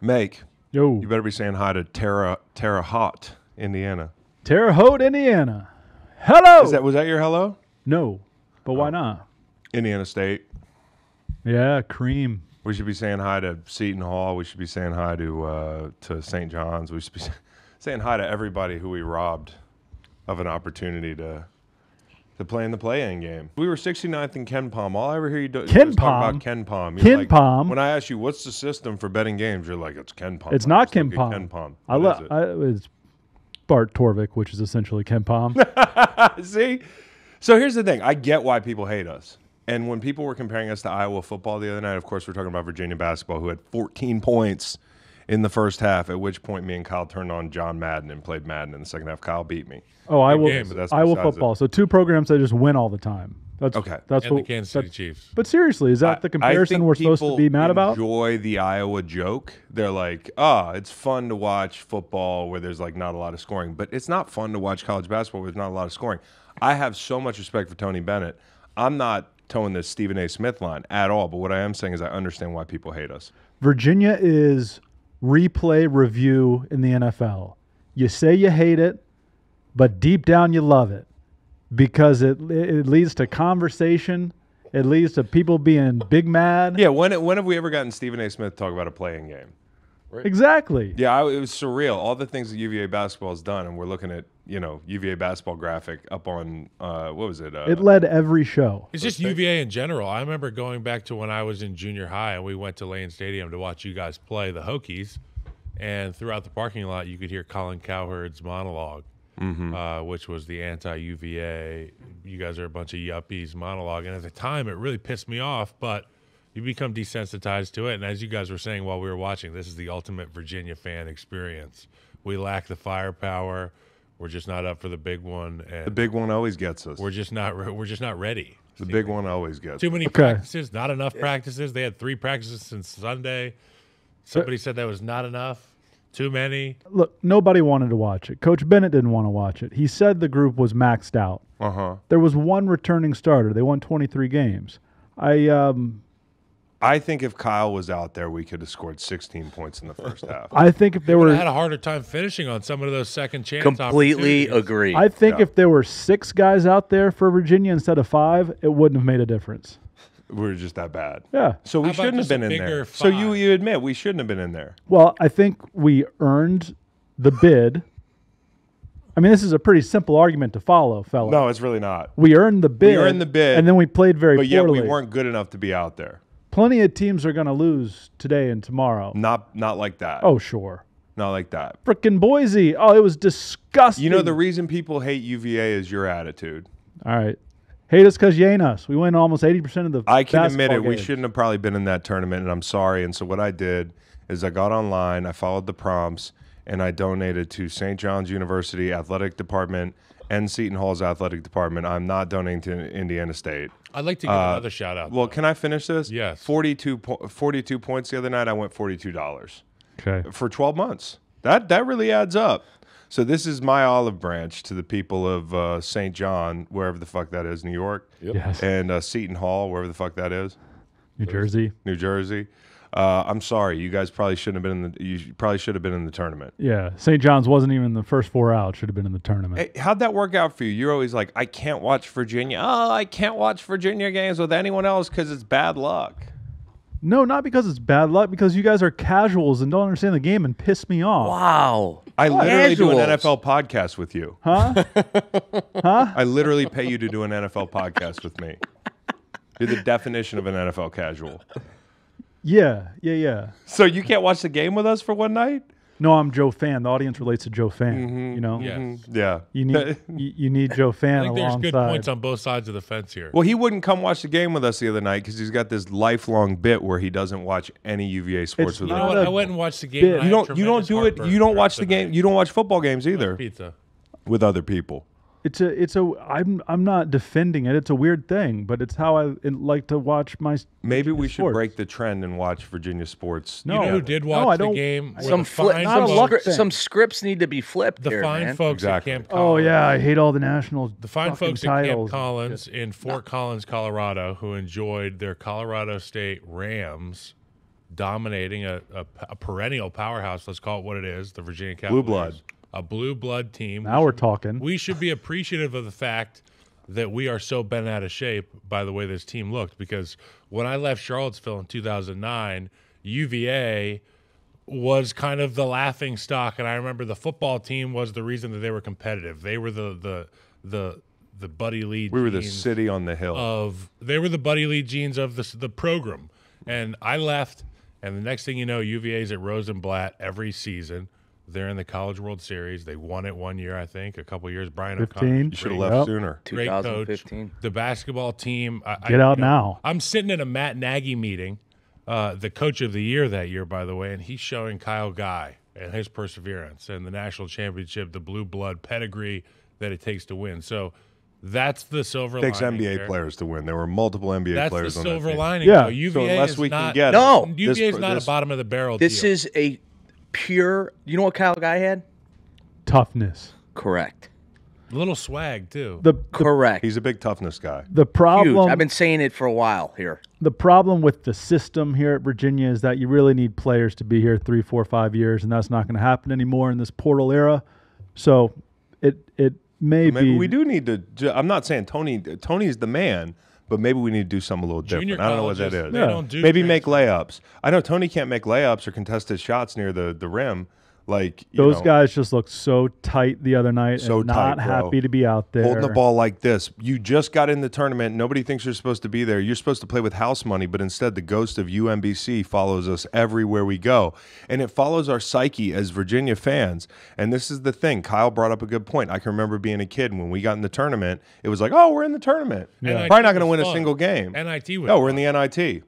Make Yo, you better be saying hi to Terra Terre Haute, Indiana. Terre Haute, Indiana. Hello. Is that was that your hello? no, but why not? Indiana State. Yeah, cream. We should be saying hi to Seton Hall. We should be saying hi to uh, to St. John's. We should be saying hi to everybody who we robbed of an opportunity to to play in the play-in game. We were 69th in KenPom. All I ever hear you do Ken is talk about KenPom. Ken like, Palm? When I ask you what's the system for betting games, you're like it's KenPom. It's I not KenPom. Ken Palm. I love. it? I, it's Bart Torvik, which is essentially KenPom. See? So here's the thing. I get why people hate us. And when people were comparing us to Iowa football the other night, of course, we're talking about Virginia basketball, who had 14 points in the first half, at which point me and Kyle turned on John Madden and played Madden in the second half. Kyle beat me. Oh, I will. game, but that's Iowa besides football. So two programs that just win all the time. That's Okay. That's and what. the Kansas City Chiefs. but seriously, is that the comparison we're supposed to be mad about? Enjoy the Iowa joke. They're like, ah, it's fun to watch football where there's like not a lot of scoring, but it's not fun to watch college basketball where there's not a lot of scoring. I have so much respect for Tony Bennett. I'm not toeing this Stephen A. Smith line at all, but what I am saying is I understand why people hate us. Virginia is replay review in the NFL. You say you hate it, but deep down you love it because it it leads to conversation. It leads to people being big mad. Yeah, when when have we ever gotten Stephen A. Smith to talk about a play-in game? Exactly. Yeah, I, it was surreal. All the things that UVA basketball has done, and we're looking at you know UVA basketball graphic up on uh, what was it? Uh, It led every show. It's just UVA in general. I remember going back to when I was in junior high and we went to Lane Stadium to watch you guys play the Hokies. And throughout the parking lot, you could hear Colin Cowherd's monologue, uh, which was the anti UVA, you guys are a bunch of yuppies monologue. And at the time, it really pissed me off, but you become desensitized to it. And as you guys were saying while we were watching, this is the ultimate Virginia fan experience. We lack the firepower. We're just not up for the big one. And the big one always gets us. we're just not re- we're just not ready. the big one always gets. Too many Okay. practices, not enough practices. They had three practices since Sunday. Somebody said that was not enough. Too many. Look, nobody wanted to watch it. Coach Bennett didn't want to watch it. He said the group was maxed out. Uh huh. There was one returning starter. They won 23 games. I um I think if Kyle was out there, we could have scored 16 points in the first half. I think if there Would were have had a harder time finishing on some of those second chance. Completely agree. I think Yeah. if there were six guys out there for Virginia instead of five, it wouldn't have made a difference. we were just that bad. Yeah. So we How shouldn't have been in bigger there. So you you admit we shouldn't have been in there. Well, I think we earned the bid. I mean, this is a pretty simple argument to follow, fella. No, it's really not. We earned the bid. We earned the bid, and then we played very But yet we weren't good enough to be out there. Plenty of teams are going to lose today and tomorrow. Not not like that. Oh, sure. not like that. Frickin' Boise. Oh, it was disgusting. You know the reason people hate UVA is your attitude. All right. Hate us because you ain't us. We win almost 80% of the I can admit it. basketball We shouldn't have probably been in that tournament, and I'm sorry. And so what I did is I got online, I followed the prompts, and I donated to St. John's University Athletic Department and Seton Hall's athletic department. I'm not donating to Indiana State. I'd like to give another shout out. Uh, Well, can I finish this? Yes. 42, po- 42 points the other night. I went $42 Okay. for 12 months. That that really adds up. So this is my olive branch to the people of uh, St. John, wherever the fuck that is, New York, Yes. and uh, Seton Hall, wherever the fuck that is. New Jersey. New Jersey. Uh, I'm sorry, you guys probably shouldn't have been in the. You probably should have been in the tournament. Yeah. St. John's wasn't even the first four out. Should have been in the tournament. Hey, how'd that work out for you? You're always like, I can't watch Virginia. Oh, I can't watch Virginia games with anyone else because it's bad luck. No, not because it's bad luck, because you guys are casuals and don't understand the game and piss me off. wow. I literally do an NFL podcast with you. Huh? huh? I literally pay you to do an NFL podcast with me. You're the definition of an NFL casual. Yeah, yeah, yeah. So you can't watch the game with us for one night? No, I'm Joe Fan. The audience relates to Joe Fan. Mm-hmm. You know, Yes. Yeah. you need you, you need Joe Fan. I Fan think there's alongside. good points on both sides of the fence here. Well, he wouldn't come watch the game with us the other night because he's got this lifelong bit where he doesn't watch any UVA sports It's with you us. know what? a I went and watched the game. bit. and I You don't. You don't do it. You don't watch the game. night. You don't watch football games either Pizza. with other people. It's a it's a I'm I'm not defending it. It's a weird thing, but it's how I like to watch my. s- Maybe we should break the trend and watch Virginia sports. No. You know who together. did No, I watch the don't- game? Some the flip, fine Not some, luck folks- scri- some scripts need to be flipped The here, fine man. folks Exactly. at Camp Collins, Oh yeah, I hate all the national. The fine fucking folks at Camp titles. Collins in Fort Collins, Colorado, who enjoyed their Colorado State Rams dominating a, a, a perennial powerhouse. Let's call it what it is. The Virginia Cavaliers. Blue blood. A blue blood team. Now we're talking. we should be appreciative of the fact that we are so bent out of shape by the way this team looked. Because when I left Charlottesville in 2009, UVA was kind of the laughing stock, and I remember the football team was the reason that they were competitive. They were the the the the Buddy lead We were the city on the hill. of they were the Buddy lead genes of the the program, and I left, and the next thing you know, UVA's at Rosenblatt every season. They're in the College World Series. They won it one year, I think, a couple years. Brian O'Connor, 15. you should have left Yep. sooner. great coach. The basketball team. I, I- Get out you know, now. I'm sitting in a Matt Nagy meeting, uh, the coach of the year that year, by the way, and he's showing Kyle Guy and his perseverance and the national championship, the blue blood pedigree that it takes to win. So that's the silver It takes lining NBA here. players to win. There were multiple NBA That's the players on silver that team. lining. Yeah. though. UVA So unless is we can not, get No. it, UVA this- is not this- a bottom of the barrel. This deal. is a pure. You know what Kyle Guy had? Toughness. Correct. a little swag too. The the, Correct. He's a big toughness guy. the Huge. problem I've been saying it for a while here. the problem with the system here at Virginia is that you really need players to be here three, four, five years, and that's not going to happen anymore in this portal era. So it it may Maybe be we do need to. I'm not saying Tony. Tony's the man, but maybe we need to do something a little Junior different. I don't know what that colleges, is. They Yeah. don't do Maybe make layups. I know Tony can't make layups or contested shots near the the rim. Like you those know, guys just looked so tight the other night So and not tight, bro. happy to be out there. holding the ball like this. You just got in the tournament. Nobody thinks you're supposed to be there. You're supposed to play with house money, but instead the ghost of UMBC follows us everywhere we go. And it follows our psyche as Virginia fans. And this is the thing. Kyle brought up a good point. I can remember being a kid when we got in the tournament, it was like, oh, we're in the tournament. NIT Probably not going to was win a single game. NIT was No, we're fun. in the NIT.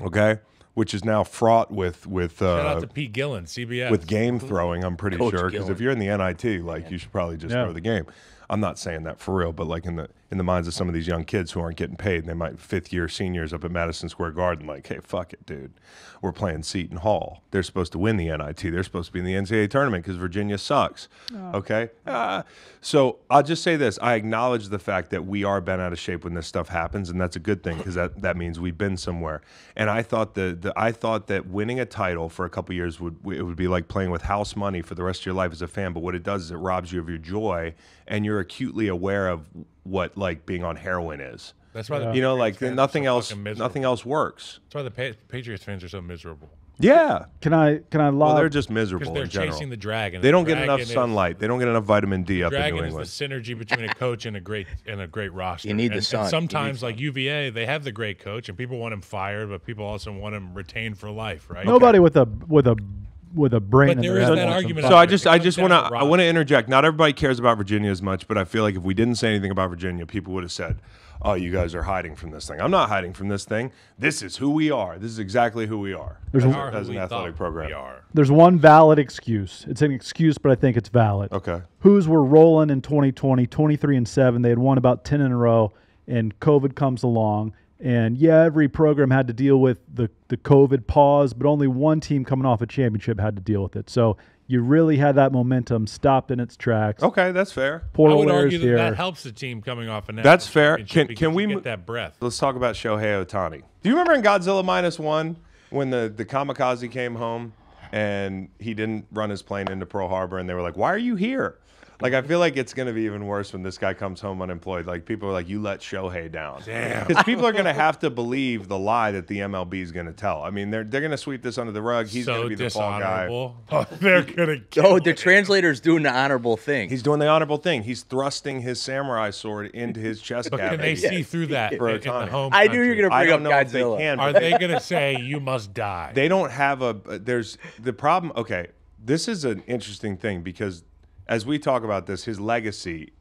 Okay. Which is now fraught with with Shout out uh, to Pete Gillen, CBS. with game throwing, I'm pretty Coach sure. Because if you're in the NIT, like you should probably just Yeah. throw the game. I'm not saying that for real, but like in the in the minds of some of these young kids who aren't getting paid, and they might fifth year seniors up at Madison Square Garden, like, hey, fuck it, dude, we're playing Seton Hall. They're supposed to win the NIT. They're supposed to be in the NCAA tournament because Virginia sucks. Okay, uh, so I'll just say this: I acknowledge the fact that we are bent out of shape when this stuff happens, and that's a good thing because that that means we've been somewhere. And I thought the, the I thought that winning a title for a couple years would it would be like playing with house money for the rest of your life as a fan. But what it does is it robs you of your joy, and you're acutely aware of what like being on heroin is. That's why the You know, like fans nothing so else, nothing else works. That's why the Pa- Patriots fans are so miserable Yeah, Can I can I well, they're just miserable they're in general. chasing the dragon. They don't The get enough dragon is- sunlight. They don't get enough vitamin D up in Dragon New is England. the synergy between a coach and a great and a great roster. You need the sun. And sometimes, need like UVA, they have the great coach, and people want him fired, but people also want him retained for life, right? nobody with a with a with a brain But in there their is head that argument. So I just I just want to to I want to interject. Not everybody cares about Virginia as much, but I feel like if we didn't say anything about Virginia, people would have said, "Oh, you guys are hiding from this thing." I'm not hiding from this thing. This is who we are. This is exactly who we are There's as, a- a- Are as an athletic program. We are. There's one valid excuse. It's an excuse, but I think it's valid. Okay. Who's were rolling in 2020, 23 and 7. They had won about 10 in a row, and COVID comes along. And yeah, every program had to deal with the, the COVID pause, but only one team coming off a championship had to deal with it. So you really had that momentum stopped in its tracks. Okay, that's fair. I would argue that here. that helps the team coming off a national That's fair. Can- can we get that breath? Let's talk about Shohei Ohtani. Do you remember in Godzilla minus one when the the kamikaze came home and he didn't run his plane into Pearl Harbor and they were like, "Why are you here?" Like I feel like it's gonna be even worse when this guy comes home unemployed. Like people are like, "You let Shohei down," Damn. because people are gonna have to believe the lie that the MLB is gonna tell. I mean, they're they're gonna sweep this under the rug. He's so gonna be the fall guy. dishonorable. Oh, they're gonna. Oh, the translator's doing the honorable thing. He's doing the honorable thing. He's thrusting his samurai sword into his chest But can they see through that in, For in the home? I knew you were gonna bring up don't know if they Godzilla. can. Are they gonna say you must die? they don't have a there's the problem okay this is an interesting thing because as we talk about this his legacy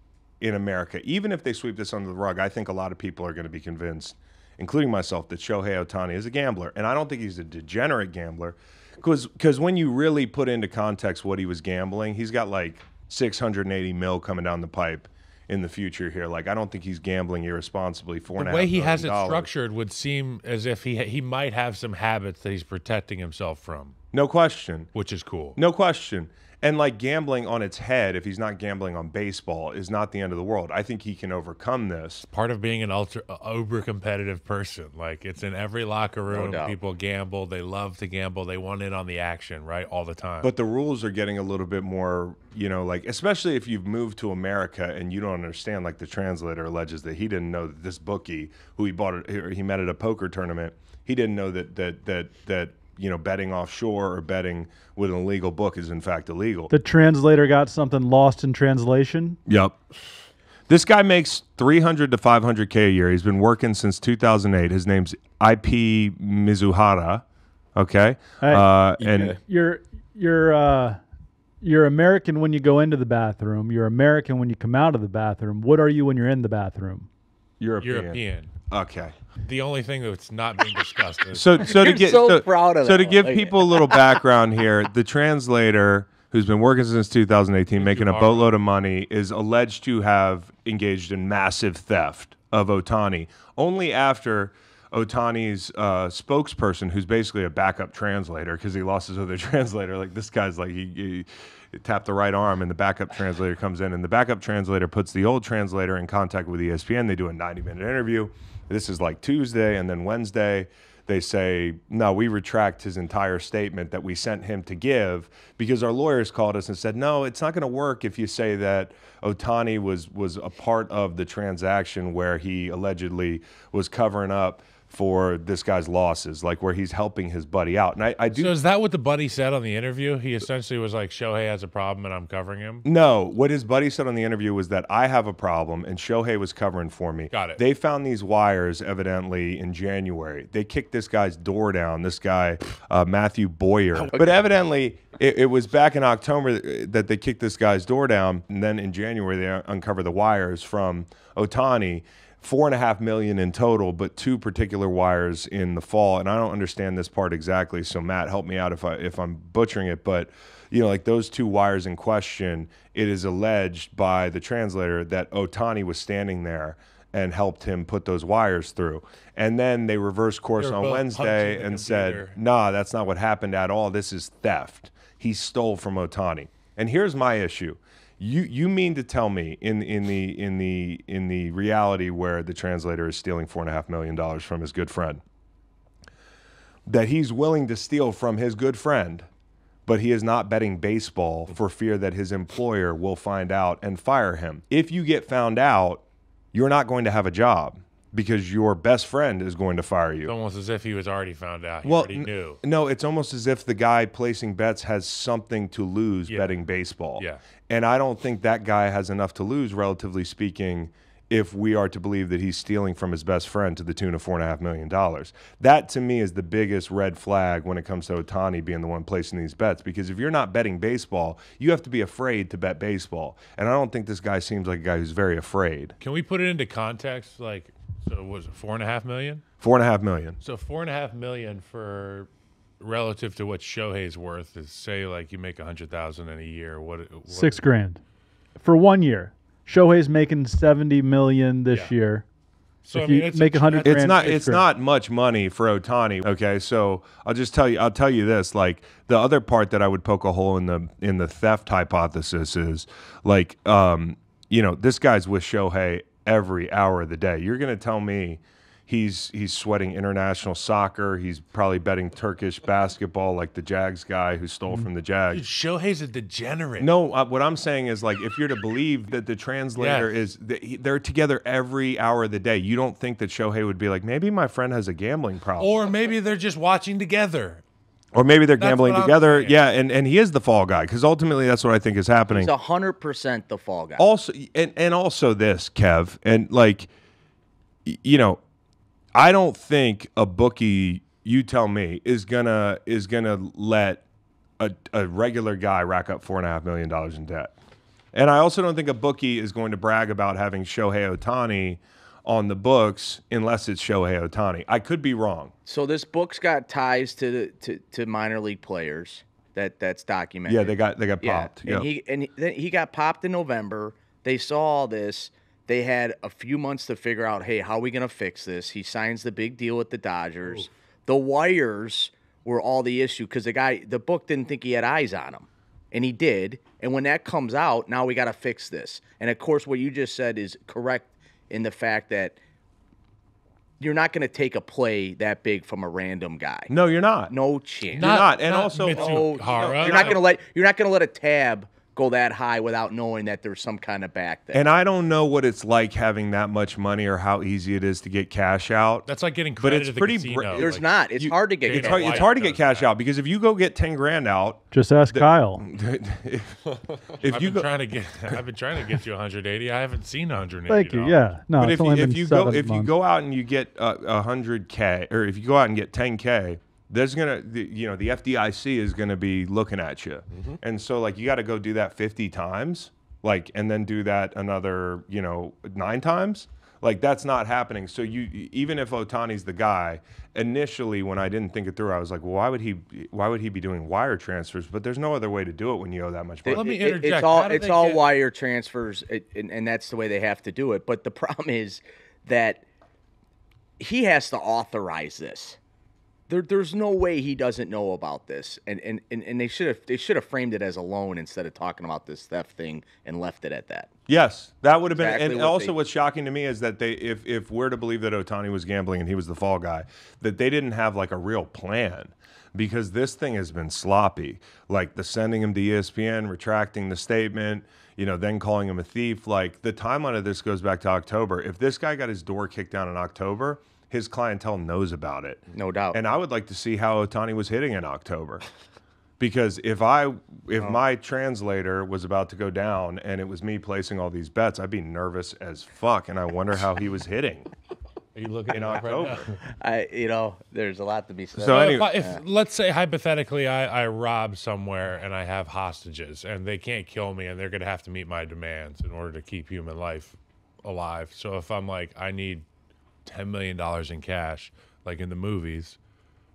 in america even if they sweep this under the rug i think a lot of people are going to be convinced including myself that shohei ohtani is a gambler and i don't think he's a degenerate gambler because when you really put into context what he was gambling he's got like 680 mil coming down the pipe in the future here like i don't think he's gambling irresponsibly for the way he has it structured would seem as if he he might have some habits that he's protecting himself from. No question. which is cool. No question. And like gambling on its head, if he's not gambling on baseball, is not the end of the world. I think he can overcome this. Part of being an ultra uh, uber competitive person, like it's in every locker room. doubt. People gamble. They love to gamble. They want in on the action, right, all the time. But the rules are getting a little bit more, you know, like especially if you've moved to America and you don't understand. Like the translator alleges that he didn't know that this bookie, who he bought, it, he met at a poker tournament, he didn't know that that that that you know betting offshore or betting with an illegal book is in fact illegal. The translator got something lost in translation. Yep. This guy makes 300 to 500k a year. He's been working since 2008. His name's Ippei Mizuhara. Okay. Hey. Uh, and You're you're uh, you're American when you go into the bathroom. You're American when you come out of the bathroom. What are you when you're in the bathroom? European. European. Okay. The only thing that's not being discussed is So, so to get so proud of so to one. give Like- people a little background here, the translator who's been working since 2018, making a boatload of money, is alleged to have engaged in massive theft of Ohtani. Only after Ohtani's uh, spokesperson, who's basically a backup translator, because he lost his other translator. Like this guy's like he, he tapped the right arm, and the backup translator comes in, and the backup translator puts the old translator in contact with ESPN. They do a 90 minute interview. This is like Tuesday, and then Wednesday they say, no, we retract his entire statement that we sent him to give because our lawyers called us and said, no, it's not going to work if you say that Ohtani was was a part of the transaction where he allegedly was covering up for this guy's losses, like where he's helping his buddy out. And I, I do So is that what the buddy said on the interview? He essentially was like, Shohei has a problem and I'm covering him. No, what his buddy said on the interview was that I have a problem and Shohei was covering for me. Got it. They found these wires evidently in January. They kicked this guy's door down, this guy, uh, Mathew Bowyer. But evidently, it, it was back in October uh, that they kicked this guy's door down. And then in January, they un- uncovered the wires from Ohtani. Four and a half million in total, but two particular wires in the fall. And I don't understand this part exactly. So Matt, help me out if I if I'm butchering it. But you know, like those two wires in question, it is alleged by the translator that Ohtani was standing there and helped him put those wires through. And then they reversed course on Wednesday and said, nah, that's not what happened at all. This is theft. He stole from Ohtani. And here's my issue. You you mean to tell me in in the in the in the reality where the translator is stealing four and a half million dollars from his good friend that he's willing to steal from his good friend, but he is not betting baseball for fear that his employer will find out and fire him. If you get found out, you're not going to have a job because your best friend is going to fire you. It's almost as if he was already found out. He Well, already n- No, it's almost as if the guy placing bets has something to lose Yeah. betting baseball. Yeah. And I don't think that guy has enough to lose, relatively speaking, if we are to believe that he's stealing from his best friend to the tune of four and a half million dollars. That to me is the biggest red flag when it comes to Ohtani being the one placing these bets. Because if you're not betting baseball, you have to be afraid to bet baseball. And I don't think this guy seems like a guy who's very afraid. Can we put it into context? Like, so was it 4.5 million? Four and a half million. So four and a half million for relative to what Shohei's worth is say like you make a hundred thousand in a year. What, what Six grand for one year. Shohei's making seventy million this Yeah. year. So if I mean, you it's make a hundred it's grand, not it's grand. not much money for Ohtani. Okay, so I'll just tell you I'll tell you this. Like the other part that I would poke a hole in the in the theft hypothesis is like um, you know, this guy's with Shohei every hour of the day. You're gonna tell me he's he's sweating international soccer, he's probably betting Turkish basketball like the Jags guy who stole from the Jags. Dude, Shohei's a degenerate. No, uh, what I'm saying is like if you're to believe that the translator Yes. is that they're together every hour of the day, you don't think that Shohei would be like maybe my friend has a gambling problem, Or maybe they're just watching together. or maybe they're That's gambling together. Yeah, and and he is the fall guy because ultimately that's what I think is happening. He's hundred percent the fall guy. also, and and also this Kev and like, you know, I don't think a bookie. You tell me is gonna is gonna let a, a regular guy rack up four and a half million dollars in debt. And I also don't think a bookie is going to brag about having Shohei Ohtani on the books unless it's Shohei Ohtani. I could be wrong. So this book's got ties to the to, to minor league players. That that's documented. Yeah, they got they got Yeah, popped. and Yeah. he and he, he got popped in November. They saw all this. They had a few months to figure out, hey, how are we gonna fix this? He signs the big deal with the Dodgers. The wires were all the issue because the guy, the book didn't think he had eyes on him, and he did. And when that comes out, now we got to fix this. And of course, what you just said is correct in the fact that you're not going to take a play that big from a random guy. No, you're not. No chance. You're not. And also- No, Mizuhara. you're not going to let you're not going to let a tab go that high without knowing that there's some kind of back there. And I don't know what it's like having that much money or how easy it is to get cash out. That's like getting credit But it's at the pretty casino. br- there's like, not. It's you- hard to get. It's cash. hard, it's hard to get cash that. out because if you go get 10 grand out, Just ask Kyle. if I've you been go, trying to get. I've been trying to get you 180. I haven't seen 180. Thank you. Yeah. No, but it's if you, only if been you go seven if you go out and you get a hundred k or if you go out and get 10k there's gonna the, you know the fdic is gonna be looking at you Mm-hmm. and so like you got to go do that 50 times like and then do that another you know nine times like that's not happening so you even if ohtani's the guy initially when i didn't think it through i was like well, why would he why would he be doing wire transfers but there's no other way to do it when you owe that much money Let me It- it- interject. It's all it's all get- wire transfers, and, and that's the way they have to do it. But the problem is that he has to authorize this. There, there's no way he doesn't know about this, and and, and, and they should have they should have framed it as a loan instead of talking about this theft thing and left it at that. Yes, that would have been. Exactly and what also, they- what's shocking to me is that they, if if we're to believe that Ohtani was gambling and he was the fall guy, that they didn't have like a real plan, because this thing has been sloppy. Like the sending him to ESPN, retracting the statement, you know, then calling him a thief. Like the timeline of this goes back to October. If this guy got his door kicked down in October, his clientele knows about it. No doubt. And I would like to see how Ohtani was hitting in October. Because if I if oh. my translator was about to go down and it was me placing all these bets, I'd be nervous as fuck and I wonder how he was hitting Are you looking in it up right? October. I you know there's a lot to be said. So So anyway- if, I, if let's say hypothetically I, I rob somewhere and I have hostages and they can't kill me and they're going to have to meet my demands in order to keep human life alive. So if I'm like I need 10 million dollars in cash like in the movies,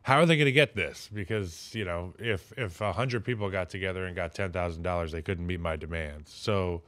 how are they going to get this? Because, you know, if if 100 people got together and got $10,000, they couldn't meet my demands. So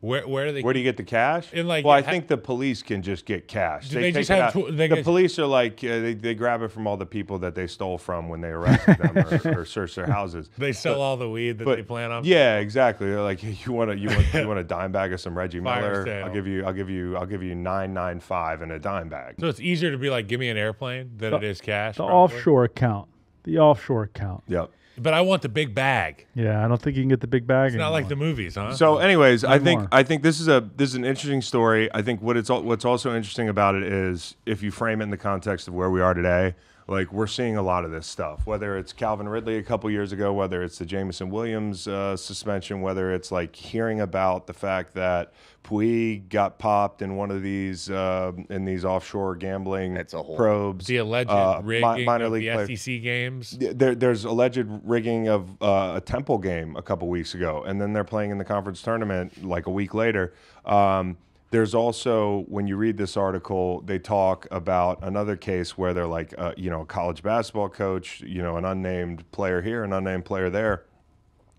where where do they Where do you get the cash? In, like, well, I ha- think the police can just get cash. Do they just have out- tw- they the get- police are like uh, they, they grab it from all the people that they stole from when they arrested them or, or search their houses. they sell all the weed that But they plan on yeah, exactly. They're like, you want to you want you want a dime bag of some Reggie Fire Miller? sale. I'll give you I'll give you I'll give you nine nine five in a dime bag. So it's easier to be like, give me an airplane than it is cash. The probably. offshore account. The offshore account. Yep. But I want the big bag. Yeah, I don't think you can get the big bag. It's not like the movies, huh? So, anyways, I think more. I think this is a this is an interesting story. I think what it's al- what's also interesting about it is if you frame it in the context of where we are today. Like we're seeing a lot of this stuff, whether it's Calvin Ridley a couple years ago, whether it's the Jameson Williams uh, suspension, whether it's like hearing about the fact that Puig got popped in one of these uh, in these offshore gambling That's a whole- probes. the alleged uh, rigging minor of league the SEC games. there, there's alleged rigging of uh, a Temple game a couple weeks ago, and then they're playing in the conference tournament like a week later. Um, there's also when you read this article, they talk about another case where they're like, uh, you know, a college basketball coach, you know, an unnamed player here, an unnamed player there,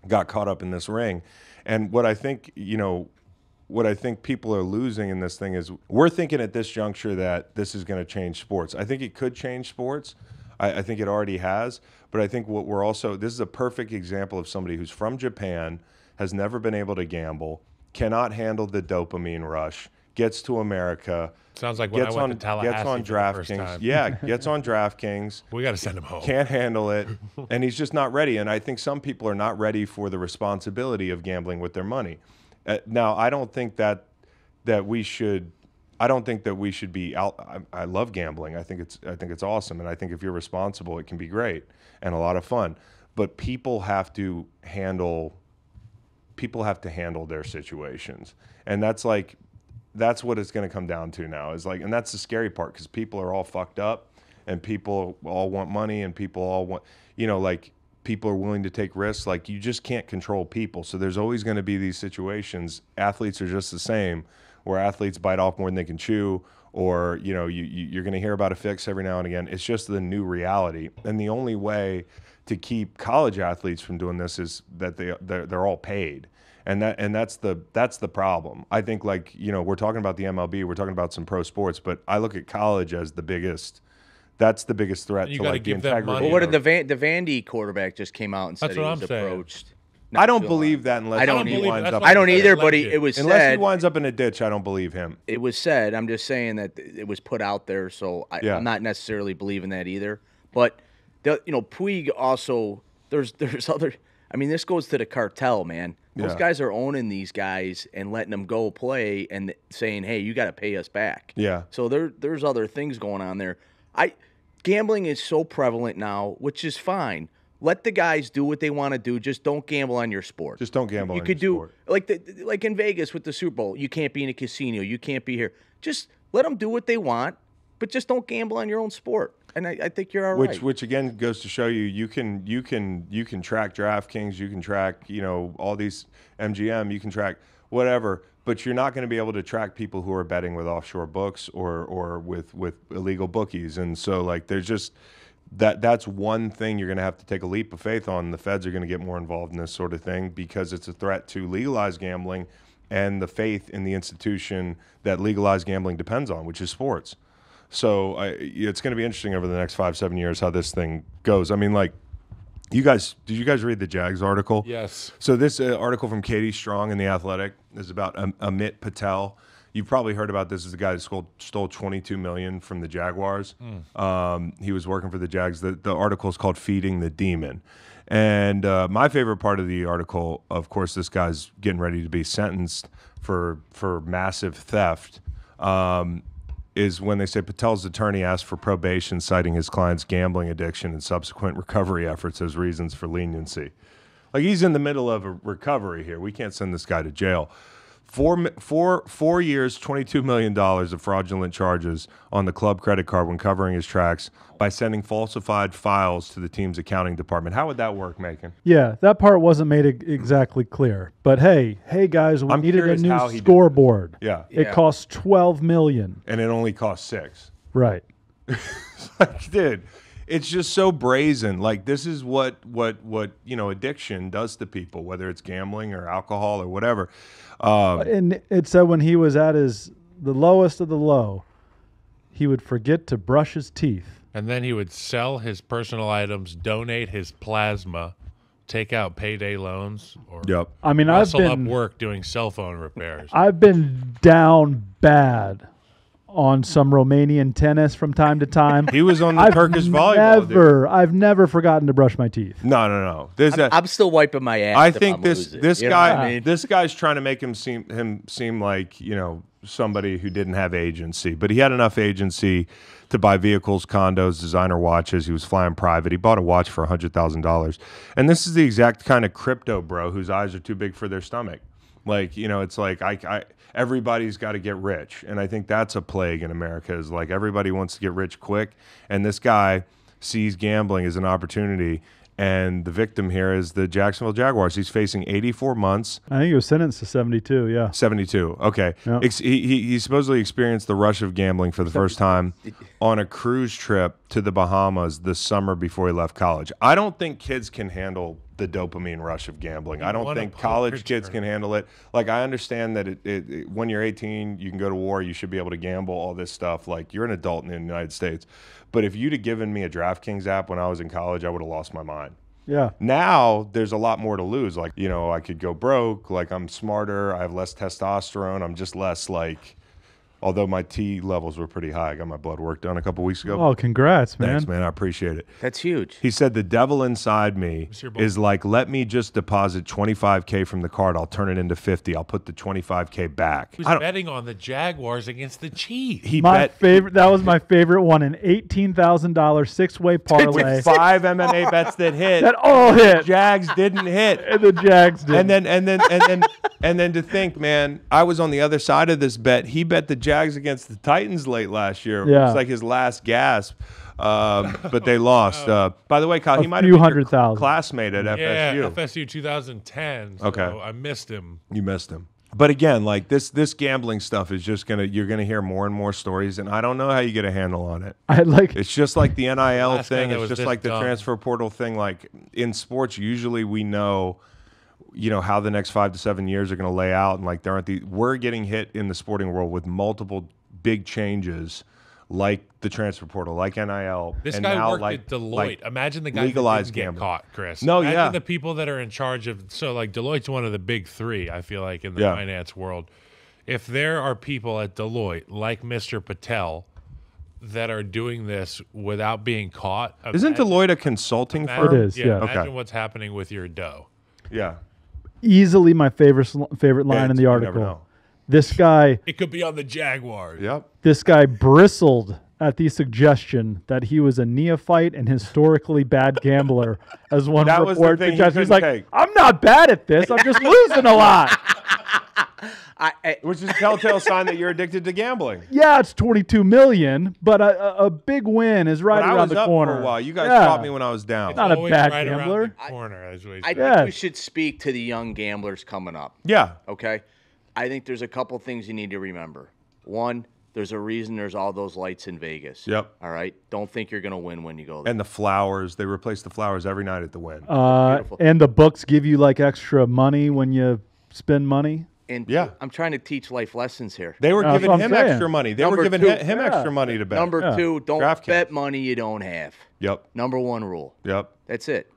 got caught up in this ring. And what I think, you know, what I think people are losing in this thing is we're thinking at this juncture that this is going to change sports. I think it could change sports. I, I think it already has. But I think what we're also, this is a perfect example of somebody who's from Japan, has never been able to gamble, cannot handle the dopamine rush, gets to America, Sounds like gets I went on, to Tallahassee gets on first DraftKings. time. Yeah, gets on DraftKings We got to send him home. can't handle it, and he's just not ready. And I think some people are not ready for the responsibility of gambling with their money. Uh, now, I don't think that that we should. I don't think that we should be out. I, I love gambling. I think it's I think it's awesome, and I think if you're responsible, it can be great and a lot of fun. But people have to handle. People have to handle their situations, and that's like that's what it's going to come down to now is like and that's the scary part because people are all fucked up and people all want money and people all want you know like people are willing to take risks. Like you just can't control people. So there's always going to be these situations. Athletes are just the same where athletes bite off more than they can chew or you know you, you you're going to hear about a fix every now and again. It's just the new reality. And the only way to keep college athletes from doing this is that they they're, they're all paid and that and that's the that's the problem. I think like you know we're talking about the MLB, we're talking about some pro sports, but I look at college as the biggest That's the biggest threat You to like the give them integrity. money. Well, what of- did the Van the Vandy quarterback just came out and said That's he what was I'm saying. approached? I don't believe that unless I don't he either. winds up. I don't either, but he, it was Unless he winds up in a ditch, I don't believe him. It was said. I'm just saying that it was put out there, so I, Yeah. I'm not necessarily believing that either. But the, you know, Puig also there's there's other. I mean, this goes to the cartel, man. Those Yeah. guys are owning these guys and letting them go play and saying, "Hey, you got to pay us back." Yeah. So there there's other things going on there. I gambling is so prevalent now, which is fine. Let the guys do what they want to do. Just don't gamble on your sport. Just don't gamble You on could your do sport. like the like in Vegas with the Super Bowl. You can't be in a casino. You can't be here. Just let them do what they want, but just don't gamble on your own sport. And I, I think you're all right. which which again goes to show you you can you can you can track DraftKings, you can track you know all these MGM, you can track whatever, but you're not going to be able to track people who are betting with offshore books or or with with illegal bookies, and so like there's just that that's one thing you're going to have to take a leap of faith on. The feds are going to get more involved in this sort of thing because it's a threat to legalized gambling and the faith in the institution that legalized gambling depends on, which is sports. So I, it's going to be interesting over the next five, seven years how this thing goes. I mean, like, you guys, did you guys read the Jags article? Yes. So this uh, article from Katie Strang in the Athletic is about Am- Amit Patel. You've probably heard about this. Is the guy that stole, stole 22 million from the Jaguars. Um, he was working for the Jags. The, the article is called "Feeding the Demon," and uh, my favorite part of the article, of course, this guy's getting ready to be sentenced for for massive theft. Um, is when they say Patel's attorney asked for probation, citing his client's gambling addiction and subsequent recovery efforts as reasons for leniency. Like he's in the middle of a recovery here. We can't send this guy to jail. Four, mi- four, four years, $22 million of fraudulent charges on the club credit card when covering his tracks by sending falsified files to the team's accounting department. How would that work, Macon? Yeah, that part wasn't made exactly clear. But hey, hey guys, we I'm needed a new how he did scoreboard. Yeah. It Yeah. costs 12 million. And it only costs six. Right. like, dude, it's just so brazen. Like this is what what what you know addiction does to people, whether it's gambling or alcohol or whatever. Um, And it said when he was at his the lowest of the low, he would forget to brush his teeth. And then he would sell his personal items, donate his plasma, take out payday loans, or yep. I mean, I've hustle up been work doing cell phone repairs. I've been down bad on some Romanian tennis from time to time. He was on the I've Turkish volleyball. dude. never, I've never forgotten to brush my teeth. No, no, no. There's a, I'm still wiping my ass. I if think I'm this this You guy I mean? this guy's trying to make him seem him seem like you know somebody who didn't have agency, but he had enough agency to buy vehicles, condos, designer watches. He was flying private. He bought a watch for hundred thousand dollars, and this is the exact kind of crypto bro whose eyes are too big for their stomach. Like you know, it's like I, I everybody's got to get rich, and I think that's a plague in America. Is like everybody wants to get rich quick, and this guy sees gambling as an opportunity. And the victim here is the Jacksonville Jaguars. He's facing 84 months, I think he was sentenced to 72. Yeah. 72. Okay. Yeah. Ex- he, he, he supposedly experienced the rush of gambling for the first time on a cruise trip to the Bahamas this summer before he left college. I don't think kids can handle the dopamine rush of gambling. I don't want a think punt college kids return. can handle it. Like, I understand that it, it, it- when you're 18, you can go to war, you should be able to gamble, all this stuff. Like, you're an adult in the United States. But if you'd have given me a DraftKings app when I was in college, I would have lost my mind Yeah. now there's a lot more to lose like you know i could go broke like i'm smarter i have less testosterone i'm just less like although my t levels were pretty high i got my blood work done a couple weeks ago Oh, congrats, man. thanks man i appreciate it That's huge. he said the devil inside me is like let me just deposit 25k from the card i'll turn it into 50 i'll put the 25k back Who's I don't, betting on the Jaguars against the Chiefs? he My bet favorite. That was my favorite one. An eighteen thousand dollars six way parlay with five mma bets that hit that all hit, jags didn't hit and the Jags did. and then and then and then and then to think, man, I was on the other side of this bet. He bet the Jags against the Titans late last year. It was like his last gasp. Um, but they lost. Uh, by the way, Kyle, he might few have been hundred your thousand. classmate at FSU. yeah, FSU. FSU 2010. So Okay. I missed him. You missed him. But again, like this this gambling stuff is just gonna you're gonna hear more and more stories, and I don't know how you get a handle on it. I like. It's just like the NIL Last guy thing. that It's was just this like the dumb. transfer portal thing. Like in sports, usually we know, you know, how the next five to seven years are going to lay out, and like there aren't the. We're getting hit in the sporting world with multiple big changes like the transfer portal, like NIL. This and guy now worked like, at Deloitte. like Imagine the guys legalized that didn't gambling. get caught, Chris. No, Imagine yeah. the people that are in charge of. So, like Deloitte's one of the big three. I feel like in the Yeah. finance world, if there are people at Deloitte like Mr. Patel that are doing this without being caught, Isn't Deloitte a consulting imagine- firm? It is, yeah. Imagine Okay. what's happening with your dough. Yeah. Easily my favorite favorite line in the article. This guy It could be on the Jaguars. Yep. this guy bristled at the suggestion that he was a neophyte and historically bad gambler, as one That the report thing suggests. He's like, take. I'm not bad at this. I'm just losing a lot. I, I, Which is a telltale sign that you're addicted to gambling. Yeah, it's 22 million, but a, a, a big win is right But I around was the up corner. for a while. You guys Yeah. caught me when I was down. It's not a Always bad right gambler. the corner, as we I say. think Yeah. we should speak to the young gamblers coming up. yeah. Okay, I think there's a couple things you need to remember. One, there's a reason there's all those lights in Vegas. Yep. All right. Don't think you're gonna win when you go there. And the flowers, they replace the flowers every night at the win. Uh, Beautiful. and the books give you like extra money when you spend money. And Yeah. I'm trying to teach life lessons here. they were That's giving him saying. extra money. They Number were giving two- him Yeah. extra money to bet. Number Yeah. two, don't DraftKings. bet money you don't have. Yep. Number one rule. Yep. That's it.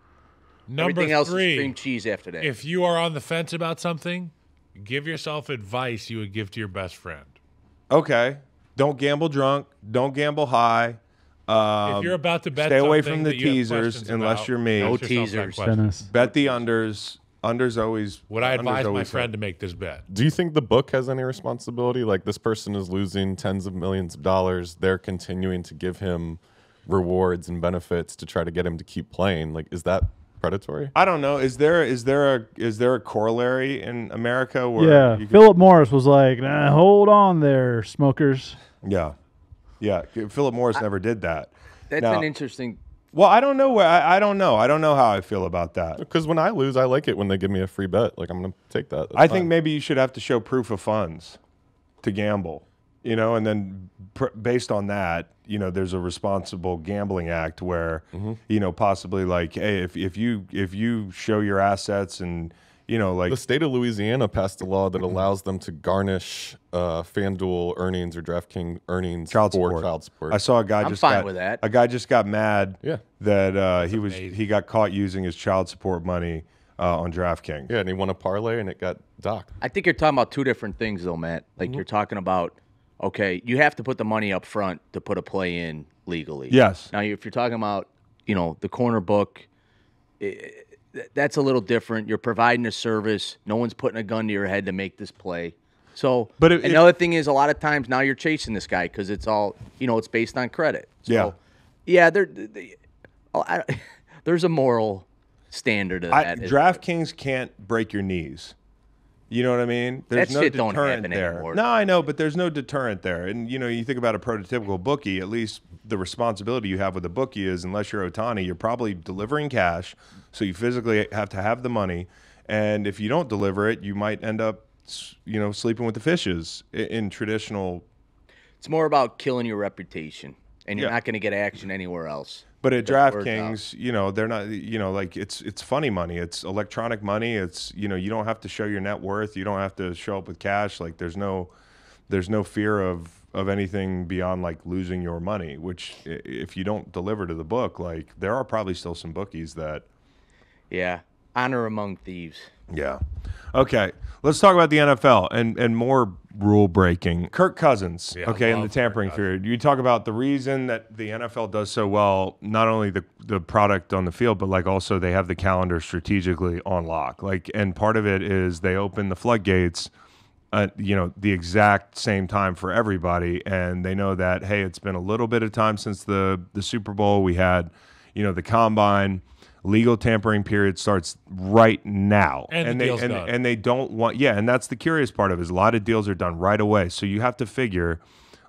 Number Everything else three, is cream cheese after that. if you are on the fence about something, give yourself advice you would give to your best friend. Okay. Don't gamble drunk. Don't gamble high. Um, if you're about to bet, stay away from the that you teasers unless about, you're me. No teasers. question. Dennis. bet the unders. Unders always. Would I unders advise my friend hit. to make this bet? Do you think the book has any responsibility? Like this person is losing tens of millions of dollars. They're continuing to give him rewards and benefits to try to get him to keep playing. Like, is that predatory? I don't know. Is there is there a is there a corollary in America where Yeah, you could- Philip Morris was like, nah, "Hold on there, smokers." yeah yeah Philip Morris never did that. That's Now- an interesting. Well, I don't know where I, I don't know. I don't know how I feel about that. Because when I lose, I like it when they give me a free bet. Like I'm gonna take that. That's I think maybe you should have to show proof of funds to gamble, you know, and then pr- based on that, you know, there's a responsible gambling act where, Mm-hmm. you know, possibly like, hey, if, if you if you show your assets and you know, like the state of Louisiana passed a law that allows them to garnish uh, FanDuel earnings or DraftKings earnings child for support. child support. I saw a guy I'm just fine got, with that. A guy just got mad Yeah. that uh, he was amazing. he got caught using his child support money uh, on DraftKings. yeah, and he won a parlay and it got docked. I think you're talking about two different things, though, Matt. Like Mm-hmm. you're talking about, okay, you have to put the money up front to put a play in legally. Yes. Now, if you're talking about, you know, the corner book, eh, th- that's a little different. You're providing a service. No one's putting a gun to your head to make this play. So, But if- and the other thing is, a lot of times now you're chasing this guy because it's all, you know, it's based on credit. So, Yeah. yeah, there, they, I, there's a moral standard of I, that. DraftKings can't break your knees. You know what I mean? There's That no shit don't deterrent happen there. anymore. No, I know, but there's no deterrent there. And you know, you think about a prototypical bookie. At least the responsibility you have with a bookie is, unless you're Ohtani, you're probably delivering cash, so you physically have to have the money. And if you don't deliver it, you might end up, you know, sleeping with the fishes i- in traditional. It's more about killing your reputation, and you're Yeah. not going to get action anywhere else. But at DraftKings, you know, they're not, you know, like it's it's funny money. It's electronic money. It's you know, you don't have to show your net worth. You don't have to show up with cash. Like there's no, there's no fear of of anything beyond like losing your money. Which if you don't deliver to the book, like there are probably still some bookies that. Yeah, honor among thieves. Yeah. Okay. Let's talk about the NFL and, and more rule breaking. Kirk Cousins, Yeah, okay, in the tampering period. You talk about the reason that the NFL does so well, not only the, the product on the field, but like also they have the calendar strategically on lock. Like, and part of it is they open the floodgates at you know the exact same time for everybody and they know that hey it's been a little bit of time since the the Super Bowl we had you know the combine legal tampering period starts right now. And the they and, and they don't want yeah and that's the curious part of it is a lot of deals are done right away. So you have to figure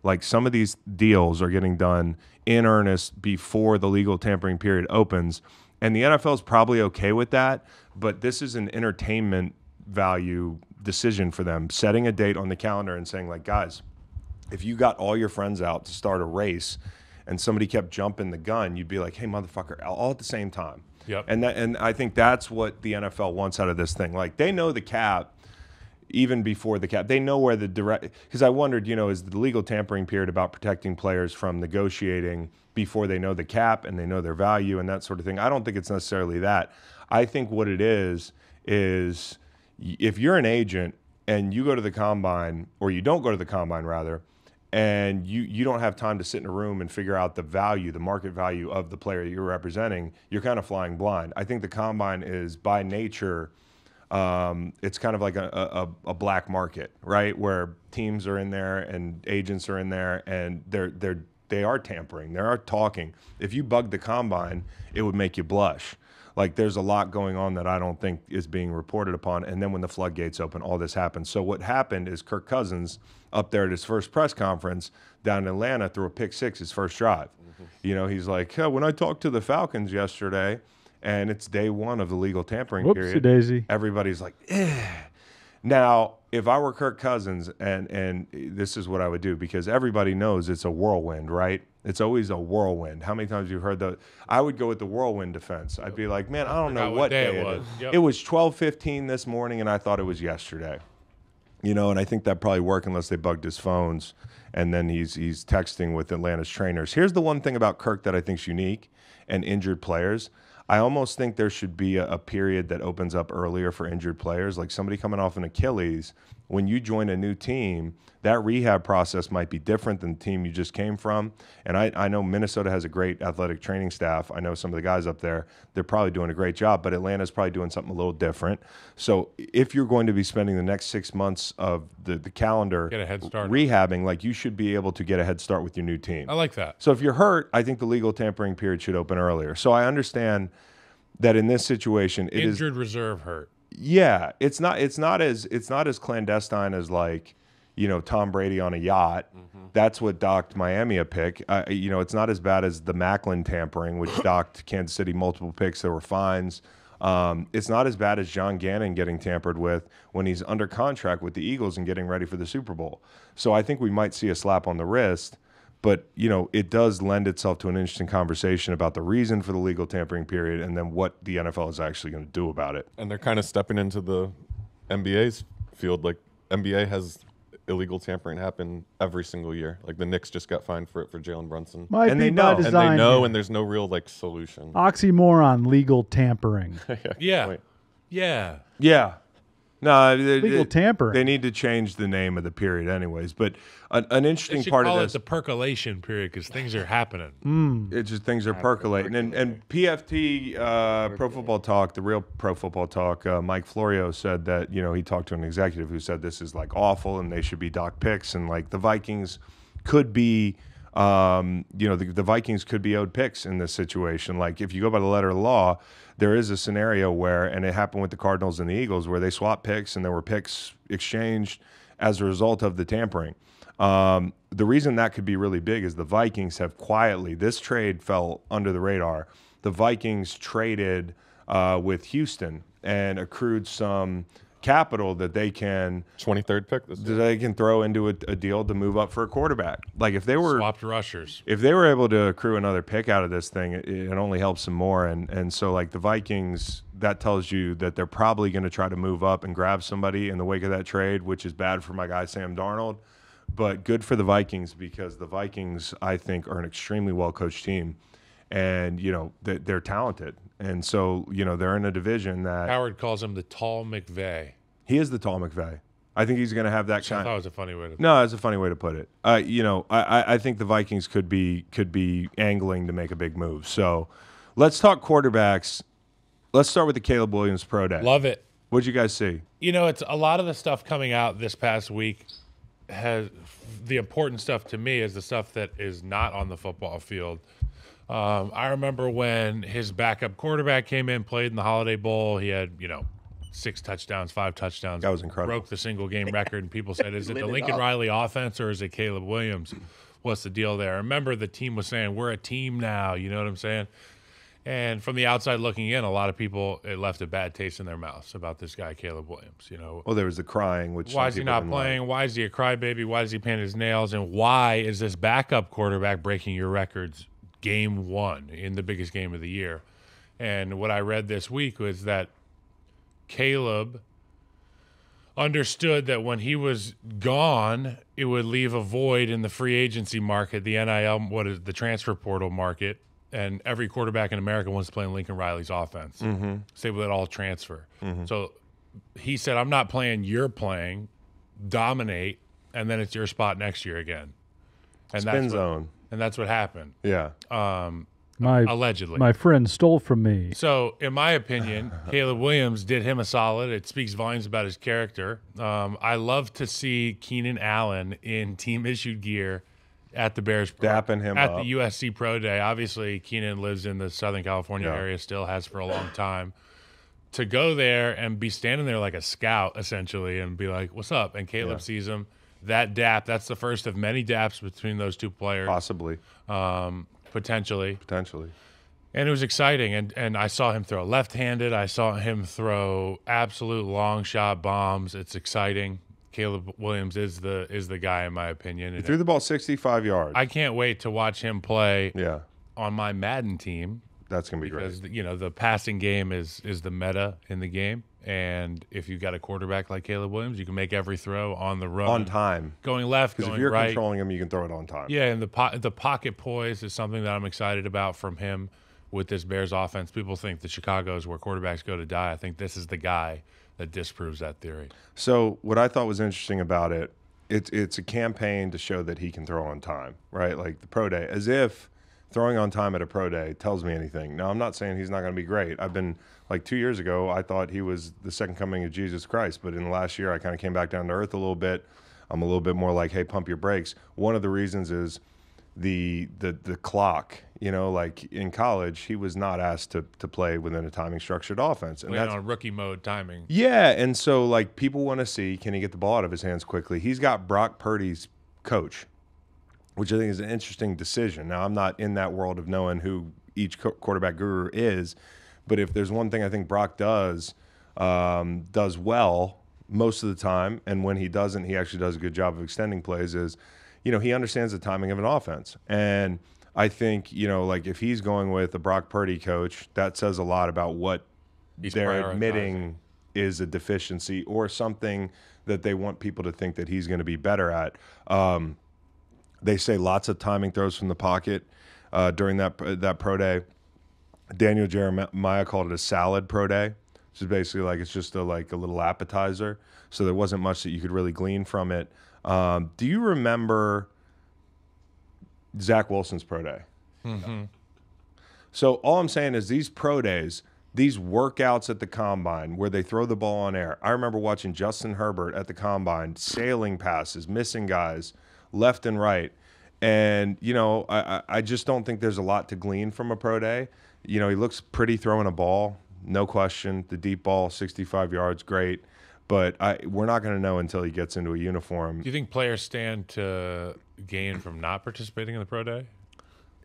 like some of these deals are getting done in earnest before the legal tampering period opens. And the NFL is probably okay with that but this is an entertainment value decision for them setting a date on the calendar and saying like guys if you got all your friends out to start a race and somebody kept jumping the gun you'd be like hey motherfucker all at the same time Yep. and that and i think that's what the nfl wants out of this thing like they know the cap even before the cap. They know where the direct because I wondered, you know, is the legal tampering period about protecting players from negotiating before they know the cap and they know their value and that sort of thing. I don't think it's necessarily that. I think what it is is if you're an agent and you go to the combine or you don't go to the combine rather and you you don't have time to sit in a room and figure out the value, the market value of the player you're representing, you're kind of flying blind. I think the combine is by nature um, it's kind of like a, a, a black market, right? Where teams are in there and agents are in there, and they're they're they are tampering, they are talking. If you bug the combine, it would make you blush. Like there's a lot going on that I don't think is being reported upon. And then when the floodgates open, all this happens. So what happened is Kirk Cousins up there at his first press conference down in Atlanta threw a pick six his first drive. You know, he's like, "Yeah, when I talked to the Falcons yesterday, and it's day one of the legal tampering Whoopsie period daisy. everybody's like, eh. Now, if I were Kirk Cousins, and and this is what I would do because everybody knows it's a whirlwind, right? It's always a whirlwind. How many times you heard the? I would go with the whirlwind defense. I'd be like, man, I don't know what, what day day it it was. is. Yep. It was twelve fifteen this morning, and I thought it was yesterday. You know, and I think that probably worked unless they bugged his phones, and then he's he's texting with Atlanta's trainers. Here's the one thing about Kirk that I think's unique, and injured players. I almost think there should be a, a period that opens up earlier for injured players, like somebody coming off an Achilles. When you join a new team, that rehab process might be different than the team you just came from. And I, I know Minnesota has a great athletic training staff. I know some of the guys up there, they're probably doing a great job, but Atlanta's probably doing something a little different. So if you're going to be spending the next six months of the, the calendar Get a head start. rehabbing, like you should be able to get a head start with your new team. I like that. So if you're hurt, I think the legal tampering period should open earlier. So I understand that in this situation, it is Injured reserve hurt. Yeah, it's not it's not as it's not as clandestine as like you know Tom Brady on a yacht. That's what docked Miami a pick. Uh, you know, it's not as bad as the Maclin tampering, which docked Kansas City multiple picks. There were fines. Um, it's not as bad as John Gannon getting tampered with when he's under contract with the Eagles and getting ready for the Super Bowl. So I think we might see a slap on the wrist. But you know, it does lend itself to an interesting conversation about the reason for the legal tampering period and then what the NFL is actually going to do about it. And they're kind of stepping into the NBA's field. Like NBA has illegal tampering happen every single year. Like the Knicks just got fined for it for Jalen Brunson. Might And they know. And they design. and they know, here. and there's no real like solution. oxymoron, legal tampering. Yeah. Wait. Yeah. Yeah. No, they, Legal they- tampering. They need to change the name of the period, anyways. But an, an They interesting should part call of it this, the percolation period because things are happening. Mm. it's just things are percolating. And, and PFT, uh, Pro Football Talk, the real Pro Football Talk, uh, Mike Florio said that you know he talked to an executive who said this is like awful and they should be doc picks and like the Vikings could be. Um, you know, the, the Vikings could be owed picks in this situation. Like, if you go by the letter of the law, there is a scenario where, and it happened with the Cardinals and the Eagles, where they swapped picks and there were picks exchanged as a result of the tampering. Um, the reason that could be really big is the Vikings have quietly, this trade fell under the radar. The Vikings traded uh, with Houston and accrued some capital that they can 23rd pick this that they can throw into a, a deal to move up for a quarterback. Like if they were Swapped rushers. if they were able to accrue another pick out of this thing, it, it only helps them more. And and so like the Vikings, that tells you that they're probably going to try to move up and grab somebody in the wake of that trade, which is bad for my guy Sam Darnold, but good for the Vikings because the Vikings, I think, are an extremely well coached team, and you know they, they're talented, and so you know they're in a division that Howard calls him the tall McVay. he is the tall McVay. I think he's going to have that I kind. thought it was a funny way to. No, it's a funny way to put it. Uh, you know, I, I- I think the Vikings could be could be angling to make a big move. So let's talk quarterbacks. Let's start with the Caleb Williams pro day. Love it. What'd you guys see? You know, it's a lot of the stuff coming out this past week has the important stuff to me is the stuff that is not on the football field. Um, I remember when his backup quarterback came in, played in the Holiday Bowl. He had, you know, six touchdowns, five touchdowns. That was incredible. Broke the single game record, and people said, "Is it the it Lincoln. Riley offense or is it Caleb Williams? What's the deal there?" I remember the team was saying, "We're a team now." You know what I'm saying? And from the outside looking in, a lot of people it left a bad taste in their mouths about this guy, Caleb Williams. You know, Well, there was the crying, which why is he not didn't like. playing? Why is he a crybaby? Why does he paint his nails? And why is this backup quarterback breaking your records game one in the biggest game of the year? And what I read this week was that Caleb understood that when he was gone, it would leave a void in the free agency market, the NIL, what is the transfer portal market, and every quarterback in America wants to play in Lincoln Riley's offense. Mm-hmm. Same with all transfer. So he said, "I'm not playing. You're playing. Dominate, and then it's your spot next year again." And Spin that's what, zone. And that's what happened, Yeah. My allegedly. my friend stole from me. So, in my opinion, Caleb Williams did him a solid. It speaks volumes about his character. Um, I love to see Keenan Allen in team issued gear at the Bears Pro- Dapping him at up. the USC Pro Day. Obviously, Keenan lives in the Southern California Yeah. area, still has for a long time. To go there and be standing there like a scout, essentially, and be like, "What's up?" and Caleb Yeah. sees him. That dap, that's the first of many daps between those two players, Possibly. um, potentially Potentially. and it was exciting and and I saw him throw left-handed I saw him throw absolute long shot bombs it's exciting Caleb Williams is the is the guy in my opinion and Threw the ball 65 yards. I can't wait to watch him play yeah. on my Madden team That's going to be great. because you know the passing game is is the meta in the game and if you've got a quarterback like Caleb Williams you can make every throw on the run On time. going left Because if you're right controlling him, you can throw it on time. yeah, and the po- the pocket poise is something that I'm excited about from him with this Bears offense. People think that Chicago is where quarterbacks go to die. I think this is the guy that disproves that theory. So what I thought was interesting about it, it's it's a campaign to show that he can throw on time, right? Like the pro day, as if throwing on time at a pro day tells me anything. Now I'm not saying he's not going to be great. I've been like two years ago, I thought he was the second coming of Jesus Christ, but in the last year, I kind of came back down to earth a little bit. I'm a little bit more like, hey, pump your brakes. One of the reasons is the the the clock. You know, like in college, he was not asked to to play within a timing structured offense, and Playing that's on rookie mode timing. yeah, and so like people want to see can he get the ball out of his hands quickly? He's got Brock Purdy's coach, which I think is an interesting decision. Now I'm not in that world of knowing who each qu- quarterback guru is, but if there's one thing I think Brock does um, does well most of the time, and when he doesn't, he actually does a good job of extending plays. Is you know he understands the timing of an offense and. I think you know, like if he's going with a Brock Purdy coach, that says a lot about what He's they're admitting is a deficiency or something that they want people to think that he's going to be better at. Um, they say lots of timing throws from the pocket uh, during that that pro day. Daniel Jeremiah called it a salad pro day, which is basically like it's just a like a little appetizer. So there wasn't much that you could really glean from it. Um, do you remember Zach Wilson's pro day? So all I'm saying is these pro days, these workouts at the combine where they throw the ball on air. I remember watching Justin Herbert at the combine, sailing passes, missing guys left and right. And, you know, I, I just don't think there's a lot to glean from a pro day. You know, he looks pretty throwing a ball, no question. The deep ball, 65 yards, great. But I, we're not going to know until he gets into a uniform. Do you think players stand to gain from not participating in the pro day?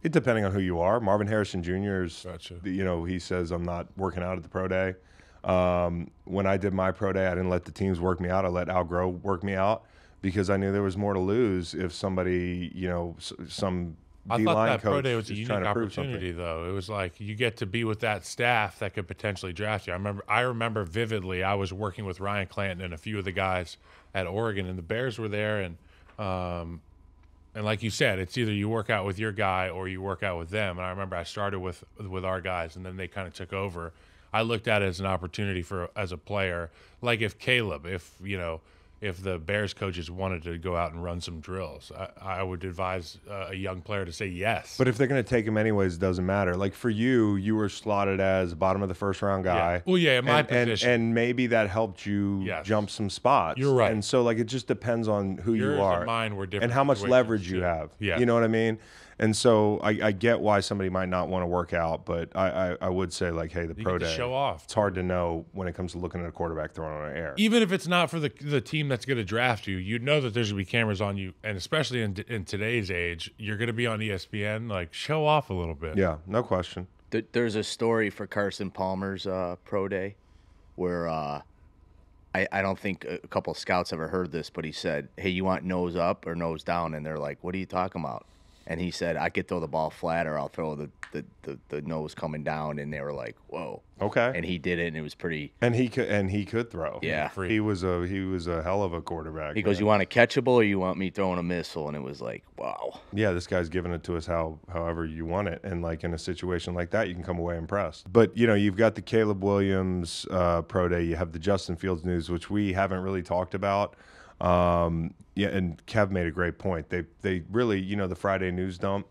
It depending on who you are. Marvin Harrison Jr. is, Gotcha. you know, he says I'm not working out at the pro day. Um, when I did my pro day, I didn't let the teams work me out. I let Al Groh work me out because I knew there was more to lose if somebody, you know, s- some I D thought line that coach pro day was a is unique trying to prove opportunity, something. though. It was like you get to be with that staff that could potentially draft you. I remember, I remember vividly. I was working with Ryan Clanton and a few of the guys at Oregon, and the Bears were there, and um, and like you said, it's either you work out with your guy or you work out with them. And I remember I started with with our guys, and then they kind of took over. I looked at it as an opportunity for as a player, like if Caleb, if you know, if the Bears coaches wanted to go out and run some drills, I, I would advise uh, a young player to say yes. But if they're going to take him anyways, it doesn't matter. Like for you, you were slotted as bottom of the first round guy. Well, yeah, in my and, and- position. And, maybe that helped you Yes. jump some spots. You're right. And so, like, it just depends on who Yours you and are mine were different and how much leverage you have. Yeah. You know what I mean? And so, I, I get why somebody might not want to work out, but I, I, I would say, like, hey, the You pro day. show off. It's hard to know when it comes to looking at a quarterback throwing on air. Even if it's not for the the team that's going to draft you, you know that there's going to be cameras on you, and especially in in today's age, you're going to be on ESPN. Like show off a little bit. Yeah, no question. There's a story for Carson Palmer's uh, pro day where uh, I, I don't think a couple scouts ever heard this, but he said, Hey, you want nose up or nose down? And they're like, What are you talking about? And he said, "I could throw the ball flat, or I'll throw the the, the, the nose coming down." And they were like, "Whoa!" Okay. And he did it, and it was pretty. And he could and he could throw. Yeah. He was a he was a hell of a quarterback. He goes, "You want a catchable, or you want me throwing a missile?" And it was like, "Wow." Yeah, this guy's giving it to us how however you want it, and like in a situation like that, you can come away impressed. But you know, you've got the Caleb Williams uh, pro day, you have the Justin Fields news, which we haven't really talked about. Um, yeah, and Kev made a great point. They they really, you know, the Friday news dump,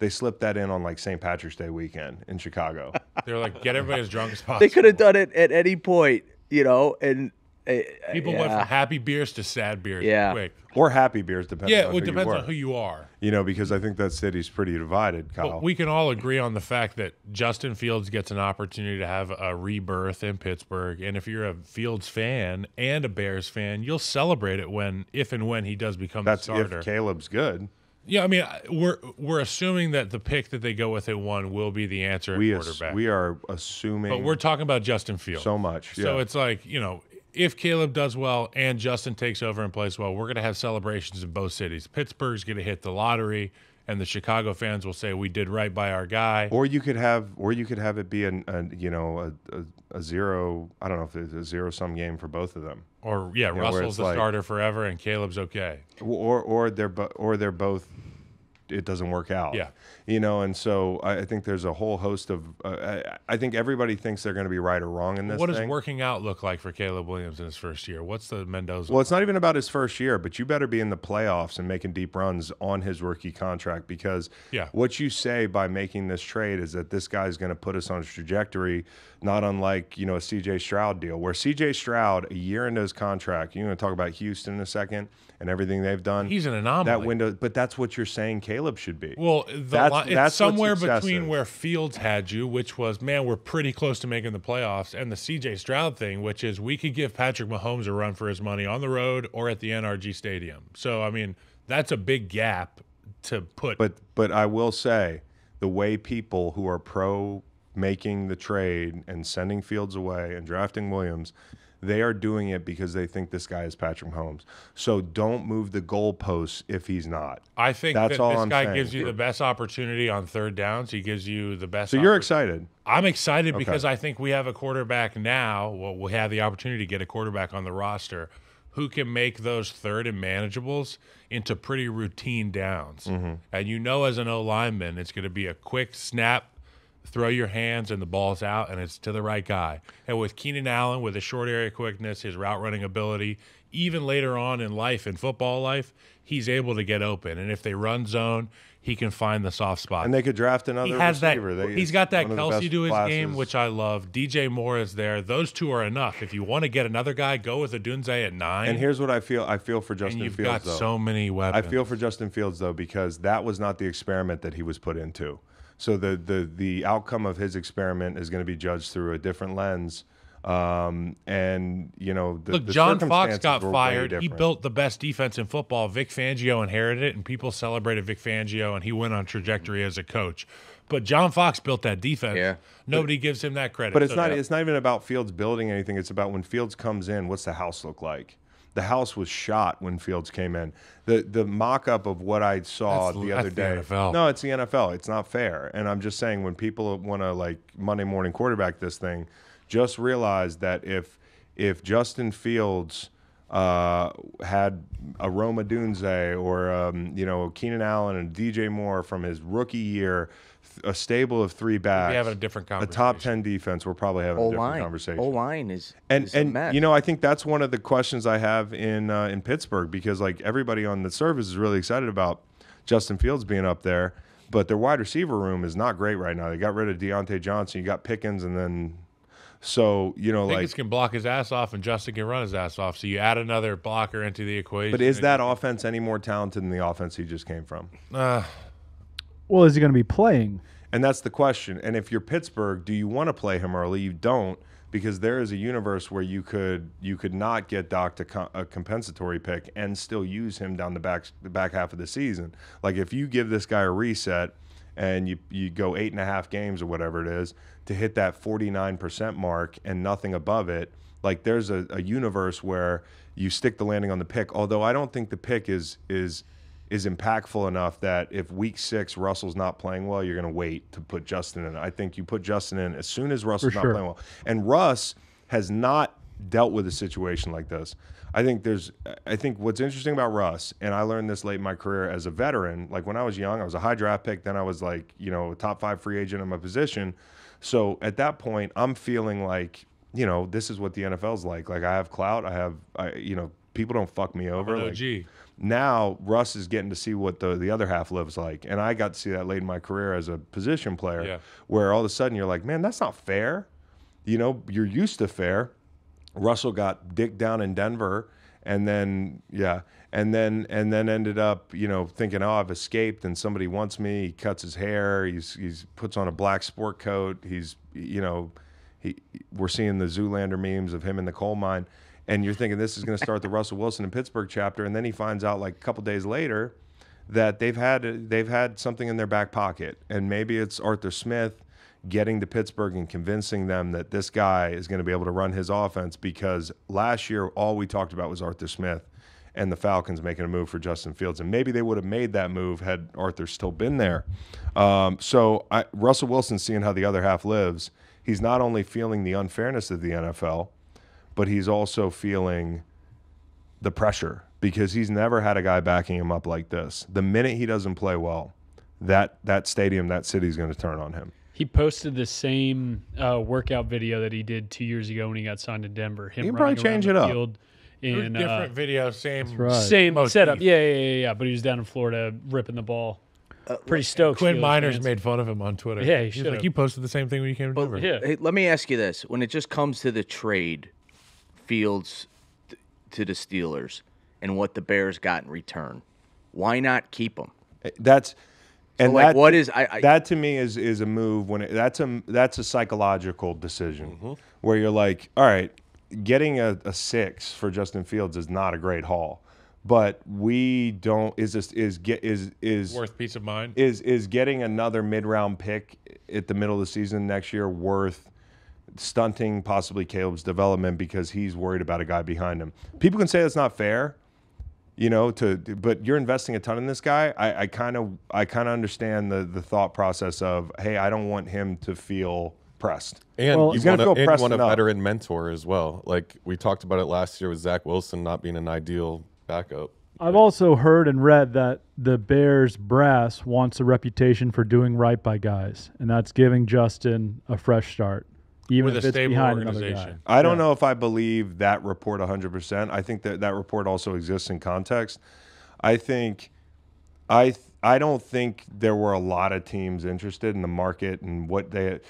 they slipped that in on like St. Patrick's Day weekend in Chicago. They're like, get everybody as drunk as possible. They could have done it at any point, you know. And Eh, eh, People yeah. went from happy beers to sad beers. Yeah. Quick. or happy beers, depending Yeah, on well, it depends you were. on who you are. You know, because I think that city's pretty divided, Kyle. But we can all agree on the fact that Justin Fields gets an opportunity to have a rebirth in Pittsburgh, and if you're a Fields fan and a Bears fan, you'll celebrate it when, if and when he does become That's the starter. if Caleb's good. yeah, I mean, we're we're assuming that the pick that they go with at one will be the answer at We ass- we are assuming but we're talking about Justin Fields. so much. So yeah. it's like, you know, if Caleb does well and Justin takes over and plays well, we're going to have celebrations in both cities. Pittsburgh's going to hit the lottery, and the Chicago fans will say, we did right by our guy. Or you could have, or you could have it be an, a, you know, a, a, a zero. I don't know if it's a zero sum game for both of them, Or, yeah, where Russell's it's the like- starter forever, and Caleb's okay. or or they're bo- or they're both. It doesn't work out. Yeah. You know, and so I, I think there's a whole host of. Uh, I, I think everybody thinks they're going to be right or wrong in this. What does thing. working out look like for Caleb Williams in his first year? What's the Mendoza? Well, it's not even about his first year, but you better be in the playoffs and making deep runs on his rookie contract because Yeah. what you say by making this trade is that this guy is going to put us on a trajectory, not unlike you know a CJ Stroud deal, where CJ Stroud a year into his contract, you're going to talk about Houston in a second and everything they've done. He's an anomaly. that window, but that's what you're saying Caleb should be. Well, the That's- li- that's it's somewhere between where Fields had you, which was, man, we're pretty close to making the playoffs, and the CJ Stroud thing, which is we could give Patrick Mahomes a run for his money on the road or at the NRG Stadium. So, I mean, that's a big gap to put. But but I will say the way people who are pro making the trade and sending Fields away and drafting Williams, they are doing it because they think this guy is Patrick Mahomes. So don't move the goalposts if he's not. I think that's that all this I'm guy saying. gives you the best opportunity on third downs. He gives you the best. So you're excited. I'm excited because I think we have a quarterback now. Well, we have the opportunity to get a quarterback on the roster who can make those third and manageables into pretty routine downs. Mm-hmm. And you know, as an O lineman, it's going to be a quick snap, throw your hands, and the ball's out, and it's to the right guy. And with Keenan Allen, with his short area quickness, his route running ability, even later on in life, in football life, he's able to get open. And if they run zone, he can find the soft spot And they could draft another he has receiver. that. They- he's got that one of the Kelsey to his classes. game, which I love. DJ Moore is there. Those two are enough. If you want to get another guy, go with Odunze at nine. And here's what I feel. I feel for and Justin you've Fields got though. so many weapons. I feel for Justin Fields though because that was not the experiment that he was put into. So the the the outcome of his experiment is going to be judged through a different lens. Um, and you know, the, Look, the John Fox circumstances got fired. He built the best defense in football. Vic Fangio inherited it, and people celebrated Vic Fangio, and he went on trajectory as a coach. But John Fox built that defense. Yeah. Nobody gives him that credit. But it's So- not. It's not even about Fields building anything. It's about when Fields comes in. What's the house look like? The house was shot when Fields came in. The the mock up of what I saw That's- the other the day. NFL. No, it's the NFL. It's not fair. And I'm just saying when people want to like Monday morning quarterback this thing, just realize that if if Justin Fields uh, had a Rome Odunze or um, you know Keenan Allen and DJ Moore from his rookie year, a stable of three backs, we having a different conversation. a top ten defense, we're probably having a different line, conversation. O line is and is a and mess. you know, I think that's one of the questions I have in uh, in Pittsburgh because like everybody on the service is really excited about Justin Fields being up there, but their wide receiver room is not great right now. They got rid of Diontae Johnson, you got Pickens, and then so you know Pickens like. can block his ass off, and Justin can run his ass off. So you add another blocker into the equation. But is that offense any more talented than the offense he just came from? Uh, Well, is he going to be playing? And that's the question. And if you're Pittsburgh, do you want to play him early? You don't, because there is a universe where you could you could not get Doc to a compensatory pick and still use him down the back the back half of the season. Like if you give this guy a reset and you you go eight and a half games or whatever it is to hit that 49% mark and nothing above it, like there's a, a universe where you stick the landing on the pick. Although I don't think the pick is is is impactful enough that if week six Russell's not playing well, you're going to wait to put Justin in. I think you put Justin in as soon as Russell's not playing well. And Russ has not dealt with a situation like this. I think there's, I think what's interesting about Russ, and I learned this late in my career as a veteran. Like when I was young, I was a high draft pick. Then I was like, you know, a top five free agent in my position. So at that point, I'm feeling like, you know, this is what the NFL's like. Like I have clout. I have, I, you know, people don't fuck me over. Like, OG. now Russ is getting to see what the, the other half lives like. And I got to see that late in my career as a position player Yeah. where all of a sudden you're like, man, that's not fair. You know, you're used to fair. Russell got dick down in Denver and then yeah, and then and then ended up, you know, thinking, "Oh, I've escaped and somebody wants me." He cuts his hair, he's he's puts on a black sport coat, he's you know, he we're seeing the Zoolander memes of him in the coal mine and you're thinking this is going to start the Russell Wilson in Pittsburgh chapter and then he finds out like a couple days later that they've had they've had something in their back pocket and maybe it's Arthur Smith getting to Pittsburgh and convincing them that this guy is going to be able to run his offense because last year all we talked about was Arthur Smith and the Falcons making a move for Justin Fields and maybe they would have made that move had Arthur still been there. Um, so I, Russell Wilson seeing how the other half lives, he's not only feeling the unfairness of the NFL, but he's also feeling the pressure because he's never had a guy backing him up like this. The minute he doesn't play well, that that stadium, that city's going to turn on him. He posted the same uh, workout video that he did two years ago when he got signed to Denver. Him You can probably change it up. field In, uh, different video, same. right. same Most setup. Yeah, yeah, yeah, yeah. But he was down in Florida ripping the ball. Pretty stoked. Quinn Steelers Miners fans. made fun of him on Twitter. Yeah, he He's should've. like, you posted the same thing when you came to Denver. Yeah. Hey, let me ask you this: When it just comes to the trade, Fields th- to the Steelers, and what the Bears got in return, why not keep him? Eh, that's and like, that, what is- I- I- that to me is is a move when it, that's a that's a psychological decision mm-hmm. where you're like, all right, getting a, a six for Justin Fields is not a great haul, but we don't is this is get is is Worth peace of mind. is is getting another mid round pick at the middle of the season next year worth stunting possibly Caleb's development because he's worried about a guy behind him. People can say that's not fair, you know, to but you're investing a ton in this guy. I kind of I kind of understand the the thought process of hey, I don't want him to feel pressed. And Well, you He's gonna want, a, feel and you pressed want a veteran mentor as well. Like we talked about it last year with Zach Wilson not being an ideal backup. I've also heard and read that the Bears brass wants a reputation for doing right by guys, and that's giving Justin a fresh start, even With if a it's stable behind another guy. organization. I don't know if I believe that report 100%. I think that that report also exists in context. I think I th- I don't think there were a lot of teams interested in the market and what they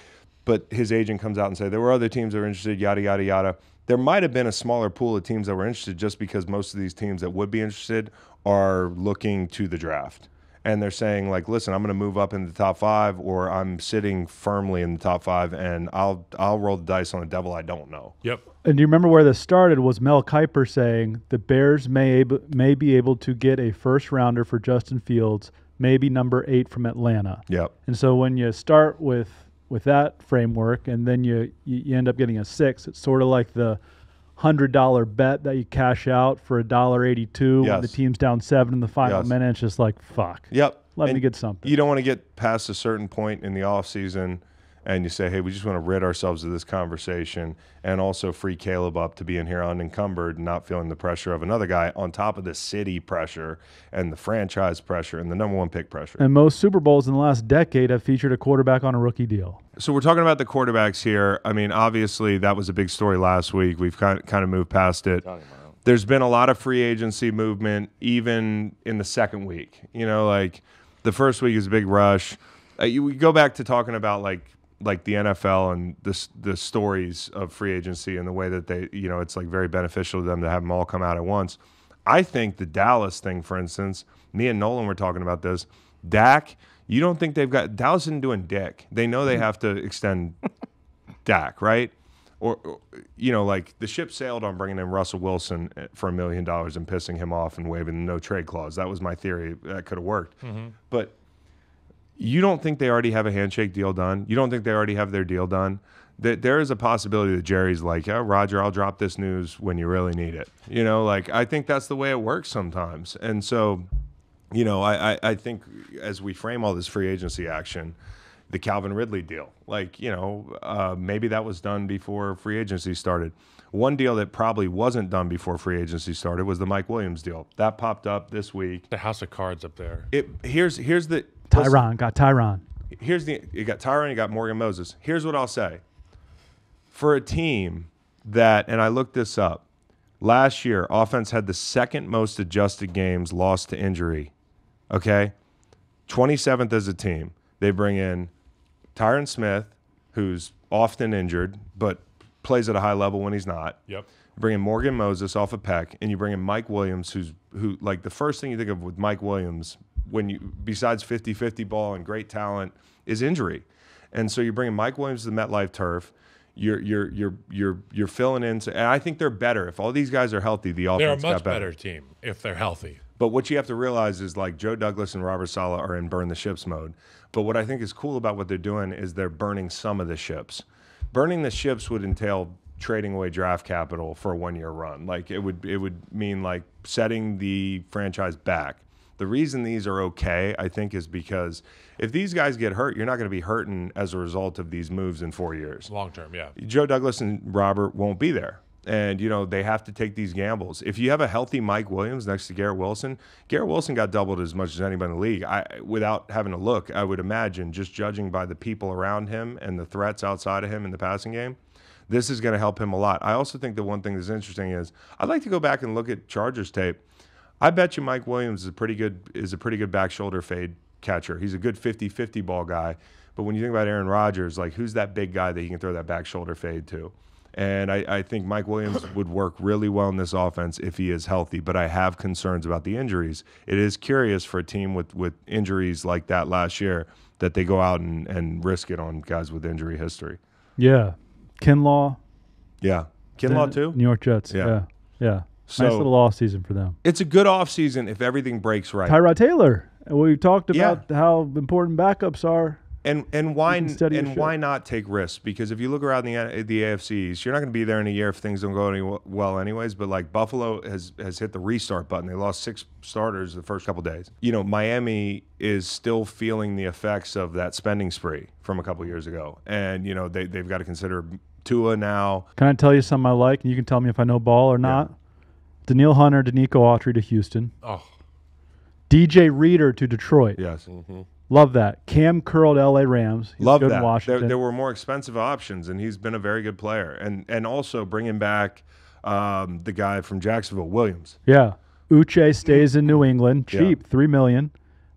but his agent comes out and say there were other teams that were interested yada yada yada. There might have been a smaller pool of teams that were interested just because most of these teams that would be interested are looking to the draft. And they're saying like, listen, I'm going to move up in the top five, or I'm sitting firmly in the top five, and I'll I'll roll the dice on the devil I don't know. Yep. And do you remember where this started? Was Mel Kiper saying the Bears may able, may be able to get a first rounder for Justin Fields, maybe number eight from Atlanta. Yep. And so when you start with with that framework, and then you you, you end up getting a six, it's sort of like the hundred dollar bet that you cash out for a dollar eighty two when the team's down seven in the final Yes. minute. It's just like fuck. Yep. Let me get something. You don't want to get past a certain point in the off season and you say, hey, we just want to rid ourselves of this conversation and also free Caleb up to be in here unencumbered and not feeling the pressure of another guy on top of the city pressure and the franchise pressure and the number one pick pressure. And most Super Bowls in the last decade have featured a quarterback on a rookie deal. So we're talking about the quarterbacks here. I mean, obviously that was a big story last week. We've kind of, kind of moved past it. There's been a lot of free agency movement, even in the second week. You know, like the first week is a big rush. Uh, you we go back to talking about like like the NFL and the the stories of free agency and the way that they, you know, it's like very beneficial to them to have them all come out at once. I think the Dallas thing, for instance, me and Nolan were talking about this. Dak, you don't think they've got Dallas isn't doing dick. They know they have to extend Dak, right? Or, or, you know, like the ship sailed on bringing in Russell Wilson eh, for a million dollars and pissing him off and waiving the no trade clause. That was my theory. That could have worked. But you don't think they already have a handshake deal done? You don't think they already have their deal done? That there is a possibility that Jerry's like, yeah, Roger, I'll drop this news when you really need it. You know, like I think that's the way it works sometimes. And so you know, I, I, I think as we frame all this free agency action, the Calvin Ridley deal, like, you know, uh, maybe that was done before free agency started. One deal that probably wasn't done before free agency started was the Mike Williams deal. That popped up this week. The house of cards up there. It here's here's the Tyron got Tyron. here's the you got Tyron, you got Morgan Moses. Here's what I'll say. For a team that, and I looked this up, last year offense had the second most adjusted games lost to injury. Okay, 27th as a team. They bring in Tyron Smith, who's often injured but plays at a high level when he's not. Yep. Bring in Morgan Moses off of Peck, and you bring in Mike Williams, who's who like the first thing you think of with Mike Williams when you besides 50-50 ball and great talent is injury. And so you're bringing Mike Williams to the MetLife turf. You're you're you're you're you're filling in, and I think they're better if all these guys are healthy. The offense. They're a much better. better team if they're healthy. But what you have to realize is like Joe Douglas and Robert Saleh are in burn the ships mode. But what I think is cool about what they're doing is they're burning some of the ships. Burning the ships would entail trading away draft capital for a one year run. Like it would it would mean like setting the franchise back. The reason these are okay, I think, is because if these guys get hurt, you're not going to be hurting as a result of these moves in four years. Long term, yeah. Joe Douglas and Robert won't be there. And, you know, they have to take these gambles. If you have a healthy Mike Williams next to Garrett Wilson, Garrett Wilson got doubled as much as anybody in the league. I, without having to look, I would imagine, just judging by the people around him and the threats outside of him in the passing game, this is going to help him a lot. I also think the one thing that's interesting is I'd like to go back and look at Chargers tape. I bet you Mike Williams is a pretty good is a pretty good back shoulder fade catcher. He's a good 50-50 ball guy. But when you think about Aaron Rodgers, like who's that big guy that he can throw that back shoulder fade to? And I, I think Mike Williams would work really well in this offense if he is healthy. But I have concerns about the injuries. It is curious for a team with, with injuries like that last year that they go out and, and risk it on guys with injury history. Yeah. Kinlaw. Yeah. Kinlaw too? New York Jets. Yeah. Yeah. Yeah. So- nice little off season for them. It's a good offseason if everything breaks right. Tyrod Taylor. We talked Yeah. about how important backups are. And and why can and why not take risks? Because if you look around the the AFC East, you're not going to be there in a year if things don't go any well, anyways. But like Buffalo has has hit the restart button. They lost six starters the first couple days. You know, Miami is still feeling the effects of that spending spree from a couple years ago, and you know they they've got to consider Tua now. Can I tell you something I like, and you can tell me if I know ball or not? Danielle Hunter, Denico Autry to Houston. Oh, DJ Reader to Detroit. Yes, mm-hmm. Love that. Cam curled LA Rams. He's love good that. in There, Washington. there were more expensive options, and he's been a very good player. And and also bringing back um, the guy from Jacksonville, Williams. yeah. Uche stays in New England. Yeah. Cheap. Three million.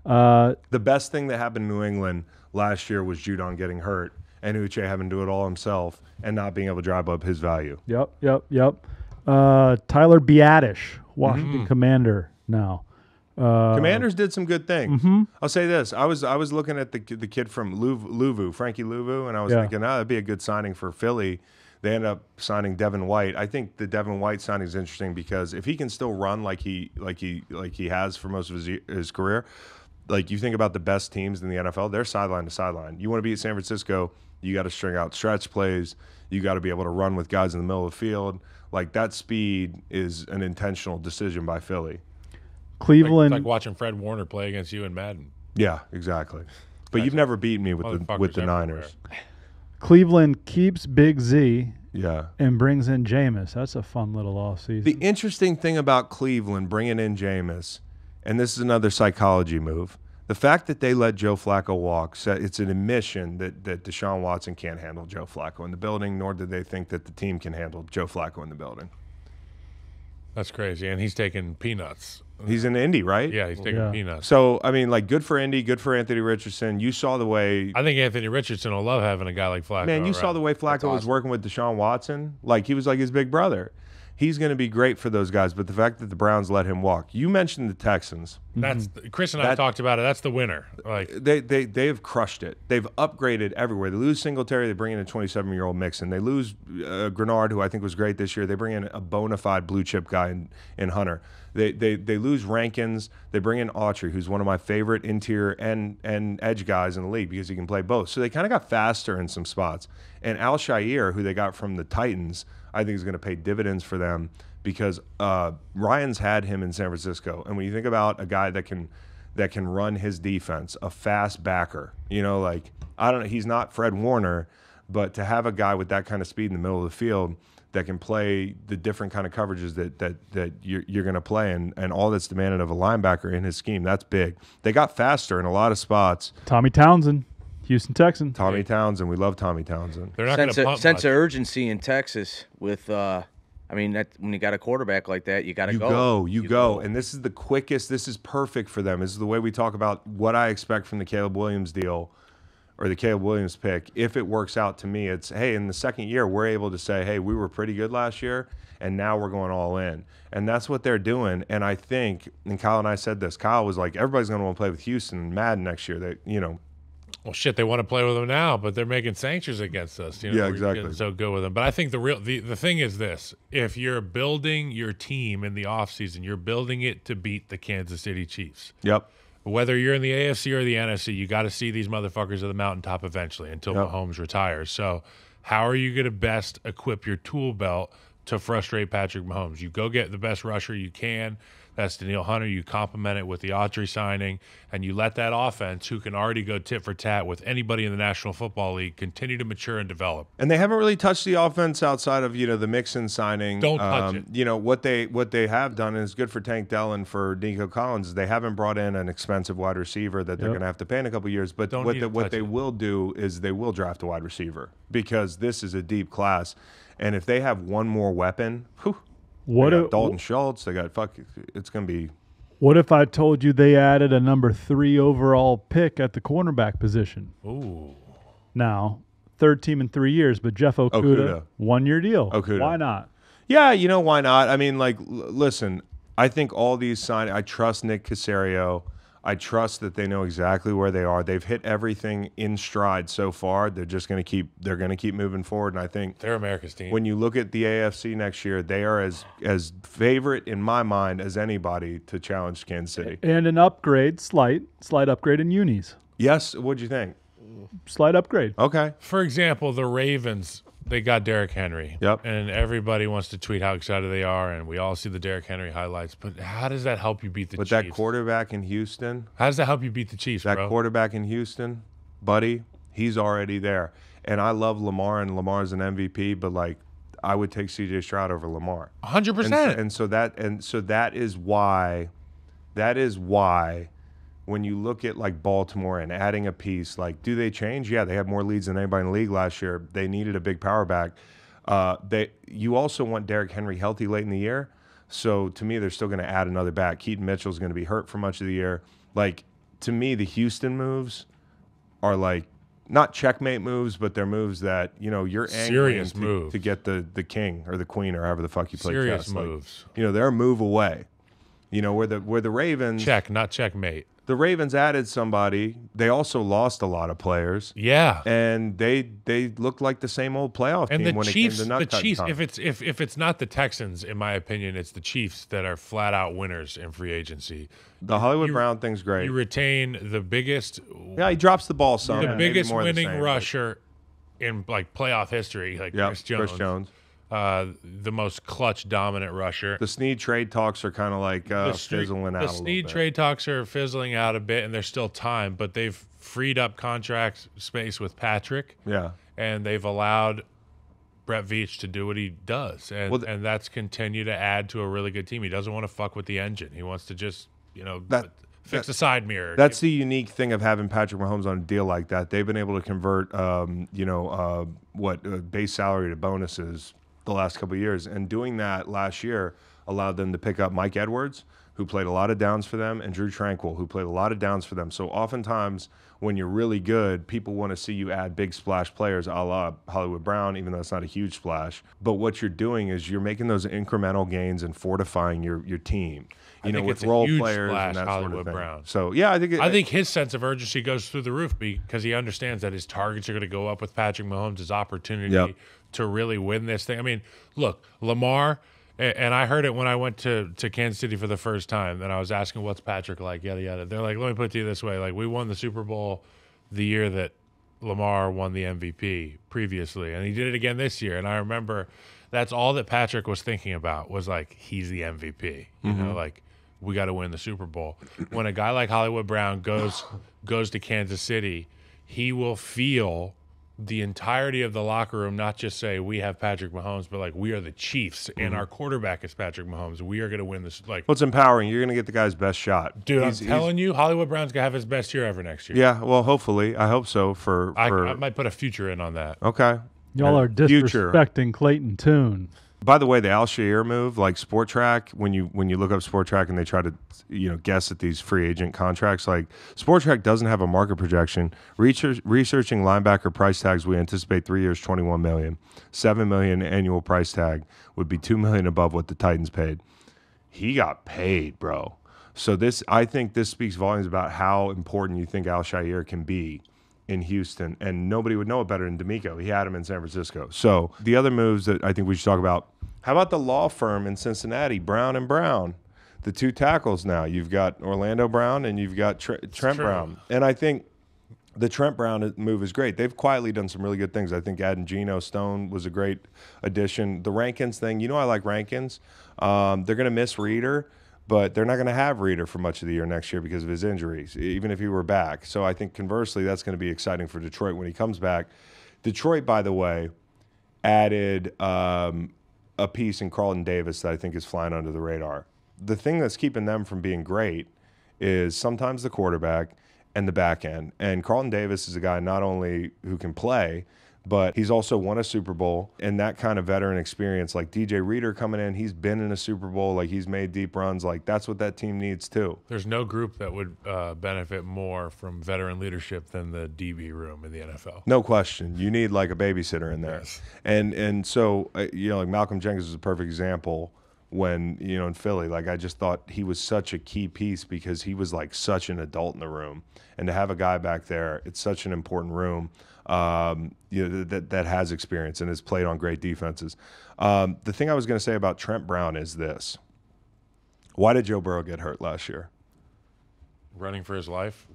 Uh, the best thing that happened in New England last year was Judon getting hurt and Uche having to do it all himself and not being able to drive up his value. Yep, yep, yep. Uh, Tyler Biadasz, Washington Mm-hmm. Commander now. Uh, Commanders did some good things. I'll say this: I was I was looking at the the kid from Louv- Luvu, Frankie Luvu, and I was Yeah. thinking, oh, that'd be a good signing for Philly. They end up signing Devin White. I think the Devin White signing is interesting because if he can still run like he like he like he has for most of his his career, like you think about the best teams in the NFL, they're sideline to sideline. You want to be at San Francisco, you got to string out stretch plays. You got to be able to run with guys in the middle of the field. Like that speed is an intentional decision by Philly. Like, Cleveland. it's like watching Fred Warner play against you in Madden. Yeah, exactly. But you've never beaten me with the with the everywhere. Niners. Cleveland keeps Big Z Yeah. and brings in Jameis. That's a fun little offseason. The interesting thing about Cleveland bringing in Jameis, and this is another psychology move, the fact that they let Joe Flacco walk, it's an admission that, that Deshaun Watson can't handle Joe Flacco in the building, nor do they think that the team can handle Joe Flacco in the building. That's crazy. And he's taking peanuts. He's in Indy, right? Yeah, he's taking Yeah. peanuts. So, I mean, like, good for Indy, good for Anthony Richardson. You saw the way I think Anthony Richardson will love having a guy like Flacco. Man, you saw the way Flacco was working with Deshaun Watson. Like he was like his big brother. He's going to be great for those guys. But the fact that the Browns let him walk, you mentioned the Texans. That's Chris and I That- talked about it. That's the winner. Like They they they have crushed it. They've upgraded everywhere. They lose Singletary. They bring in a 27 year old Mixon. They lose uh, Greenard, who I think was great this year. They bring in a bona fide blue chip guy in, in Hunter. They, they they lose Rankins. They bring in Autry, who's one of my favorite interior and and edge guys in the league because he can play both. So they kind of got faster in some spots. And Al-Shaair, who they got from the Titans, I think is going to pay dividends for them because uh, Ryan's had him in San Francisco. And when you think about a guy that can that can run his defense, a fast backer. You know, like I don't know, he's not Fred Warner, but to have a guy with that kind of speed in the middle of the field that can play the different kind of coverages that that that you're, you're going to play and, and all that's demanded of a linebacker in his scheme, that's big. They got faster in a lot of spots. Tommy Townsend, Houston Texan. Tommy Townsend, we love Tommy Townsend. They're not going sense to of, pump sense of urgency in Texas with uh I mean that when you got a quarterback like that, you got to go. You go. go, you, go. And this is the quickest, this is perfect for them. This is the way we talk about what I expect from the Caleb Williams deal or the Caleb Williams pick. If it works out to me, it's hey, in the second year, we're able to say, hey, we were pretty good last year, and now we're going all in. And that's what they're doing. And I think, and Kyle and I said this, Kyle was like, everybody's going to want to play with Houston and Madden next year. That, you know, Well, shit, they want to play with them now, but they're making sanctions against us. You know, Yeah, we're exactly. So good with them. But I think the real the, the thing is this: if you're building your team in the offseason, you're building it to beat the Kansas City Chiefs. yep. Whether you're in the AFC or the NFC, you got to see these motherfuckers at the mountaintop eventually until Yep. Mahomes retires. So, how are you going to best equip your tool belt to frustrate Patrick Mahomes? You go get the best rusher you can. That's Danielle Hunter. You complement it with the Autry signing, and you let that offense, who can already go tit for tat with anybody in the National Football League, continue to mature and develop. And they haven't really touched the offense outside of you know the Mixon signing. Don't touch um, it. You know what they what they have done is good for Tank Dell and for Nico Collins. They haven't brought in an expensive wide receiver that they're Yep. going to have to pay in a couple years. But Don't what the, to what they it. will do is they will draft a wide receiver because this is a deep class. And if they have one more weapon, whew, What they got if, Dalton Schultz, they got fuck. It's going to be what if I told you they added a number three overall pick at the cornerback position? Ooh, Now, third team in three years, but Jeff oh, Okudah, Okudah. one year deal. Okudah. Why not? Yeah, you know why not? I mean, like, l- listen, I think all these sign. I trust Nick Caserio. I trust that they know exactly where they are. They've hit everything in stride so far. They're just going to keep. They're going to keep moving forward. And I think they're America's team. when you look at the AFC next year, they are as as favorite in my mind as anybody to challenge Kansas City. And an upgrade, slight, slight upgrade in unis. Yes, what'd you think? Slight upgrade. Okay, For example, the Ravens, they got Derrick Henry. Yep. And everybody wants to tweet how excited they are, and we all see the Derrick Henry highlights. But how does that help you beat the but Chiefs? that quarterback in Houston, how does that help you beat the Chiefs, That bro? quarterback in Houston, buddy, he's already there. And I love Lamar, and Lamar's an MVP, but like, I would take CJ Stroud over Lamar. hundred And so, percent. and so that and so that is why, that is why, when you look at like Baltimore and adding a piece, like, do they change? Yeah, they have more leads than anybody in the league last year. They needed a big power back. Uh, they you also want Derrick Henry healthy late in the year. So to me, they're still going to add another back. Keaton Mitchell's going to be hurt for much of the year. Like to me, the Houston moves are like not checkmate moves, but they're moves that you know you're Serious to, move. to get the the king or the queen or however the fuck you play Serious chess. Like, moves. you know, they're a move away. You know, where the where the Ravens Check, not checkmate. The Ravens added somebody. They also lost a lot of players. Yeah. And they they looked like the same old playoff And team the when Chiefs, it came to the nut Chiefs. time. If it's if if it's not the Texans, in my opinion, it's the Chiefs that are flat out winners in free agency. the Hollywood you- Brown thing's great. You retain the biggest, yeah, he drops the ball some. the maybe biggest of the winning same, but- rusher in like playoff history, like Yep, Chris Jones. Chris Jones. Uh, the most clutch dominant rusher. The Sneed trade talks are kind of like uh, the fizzling out. The a little Sneed bit. trade talks are fizzling out a bit, and there's still time, but they've freed up contract space with Patrick, Yeah. and they've allowed Brett Veach to do what he does, and Well, th- and that's continue to add to a really good team. He doesn't want to fuck with the engine. He wants to just you know That- fix the side mirror. That's the unique thing of having Patrick Mahomes on a deal like that. They've been able to convert, um, you know, uh, what uh, base salary to bonuses the last couple of years, and doing that last year allowed them to pick up Mike Edwards, who played a lot of downs for them, and Drue Tranquill, who played a lot of downs for them. So oftentimes, when you're really good, people want to see you add big splash players, a la Hollywood Brown, even though it's not a huge splash. But what you're doing is you're making those incremental gains and fortifying your your team. You I know, with role players splash, and that sort of thing. Brown. So yeah, I think it, I think his sense of urgency goes through the roof because he understands that his targets are going to go up with Patrick Mahomes' his opportunity Yep. To really win this thing. I mean, look, Lamar, and I heard it when I went to, to Kansas City for the first time, and I was asking, what's Patrick like? Yada, yada. They're like, let me put it to you this way. Like, we won the Super Bowl the year that Lamar won the MVP previously, and he did it again this year. And I remember that's all that Patrick was thinking about was like, he's the MVP. You know, mm-hmm. like, we got to win the Super Bowl. When a guy like Hollywood Brown goes goes to Kansas City, he will feel the entirety of the locker room not just say we have Patrick Mahomes, but like we are the Chiefs Mm-hmm. and our quarterback is Patrick Mahomes. We are going to win this. Like, Well, empowering. You're going to get the guy's best shot. dude, He's- I'm telling you, Hollywood Brown's going to have his best year ever next year. Yeah, well, hopefully. I hope so for. I, for I might put a future in on that. okay. Y'all are Future. disrespecting Clayton Toon. By the way, the Al-Shaair move, like Spotrac, when you when you look up Spotrac and they try to you know guess at these free agent contracts, like Spotrac doesn't have a market projection. Research, researching linebacker price tags, we anticipate three years, twenty one million, seven million annual price tag would be two million above what the Titans paid. He got paid, bro. So this, I think, this speaks volumes about how important you think Al-Shaair can be in Houston, and nobody would know it better than DeMeco. He had him in San Francisco. So the other moves that I think we should talk about. How about the law firm in Cincinnati, Brown and Brown? The two tackles now. You've got Orlando Brown and you've got Tre- Trent. Brown, and I think the Trent Brown move is great. They've quietly done some really good things. I think adding Geno Stone was a great addition. The Rankins thing, you know, I like Rankins. Um, they're going to miss Reader, but they're not going to have Reader for much of the year next year because of his injuries, even if he were back. So I think conversely, that's going to be exciting for Detroit when he comes back. Detroit, by the way, added um, a piece in Carlton Davis that I think is flying under the radar. The thing that's keeping them from being great is sometimes the quarterback and the back end. And Carlton Davis is a guy not only who can play, but he's also won a Super Bowl and that kind of veteran experience. Like DJ Reader coming in, he's been in a Super Bowl, like he's made deep runs. Like that's what that team needs too. There's no group that would uh, benefit more from veteran leadership than the DB room in the NFL. No question. You need like a babysitter in there. Yes. And and so uh, you know like Malcolm Jenkins is a perfect example when you know in Philly like I just thought he was such a key piece because he was like such an adult in the room and to have a guy back there it's such an important room um, you know that that has experience and has played on great defenses. Um, the thing I was going to say about Trent Brown is this. Why did Joe Burrow get hurt last year? Running for his life.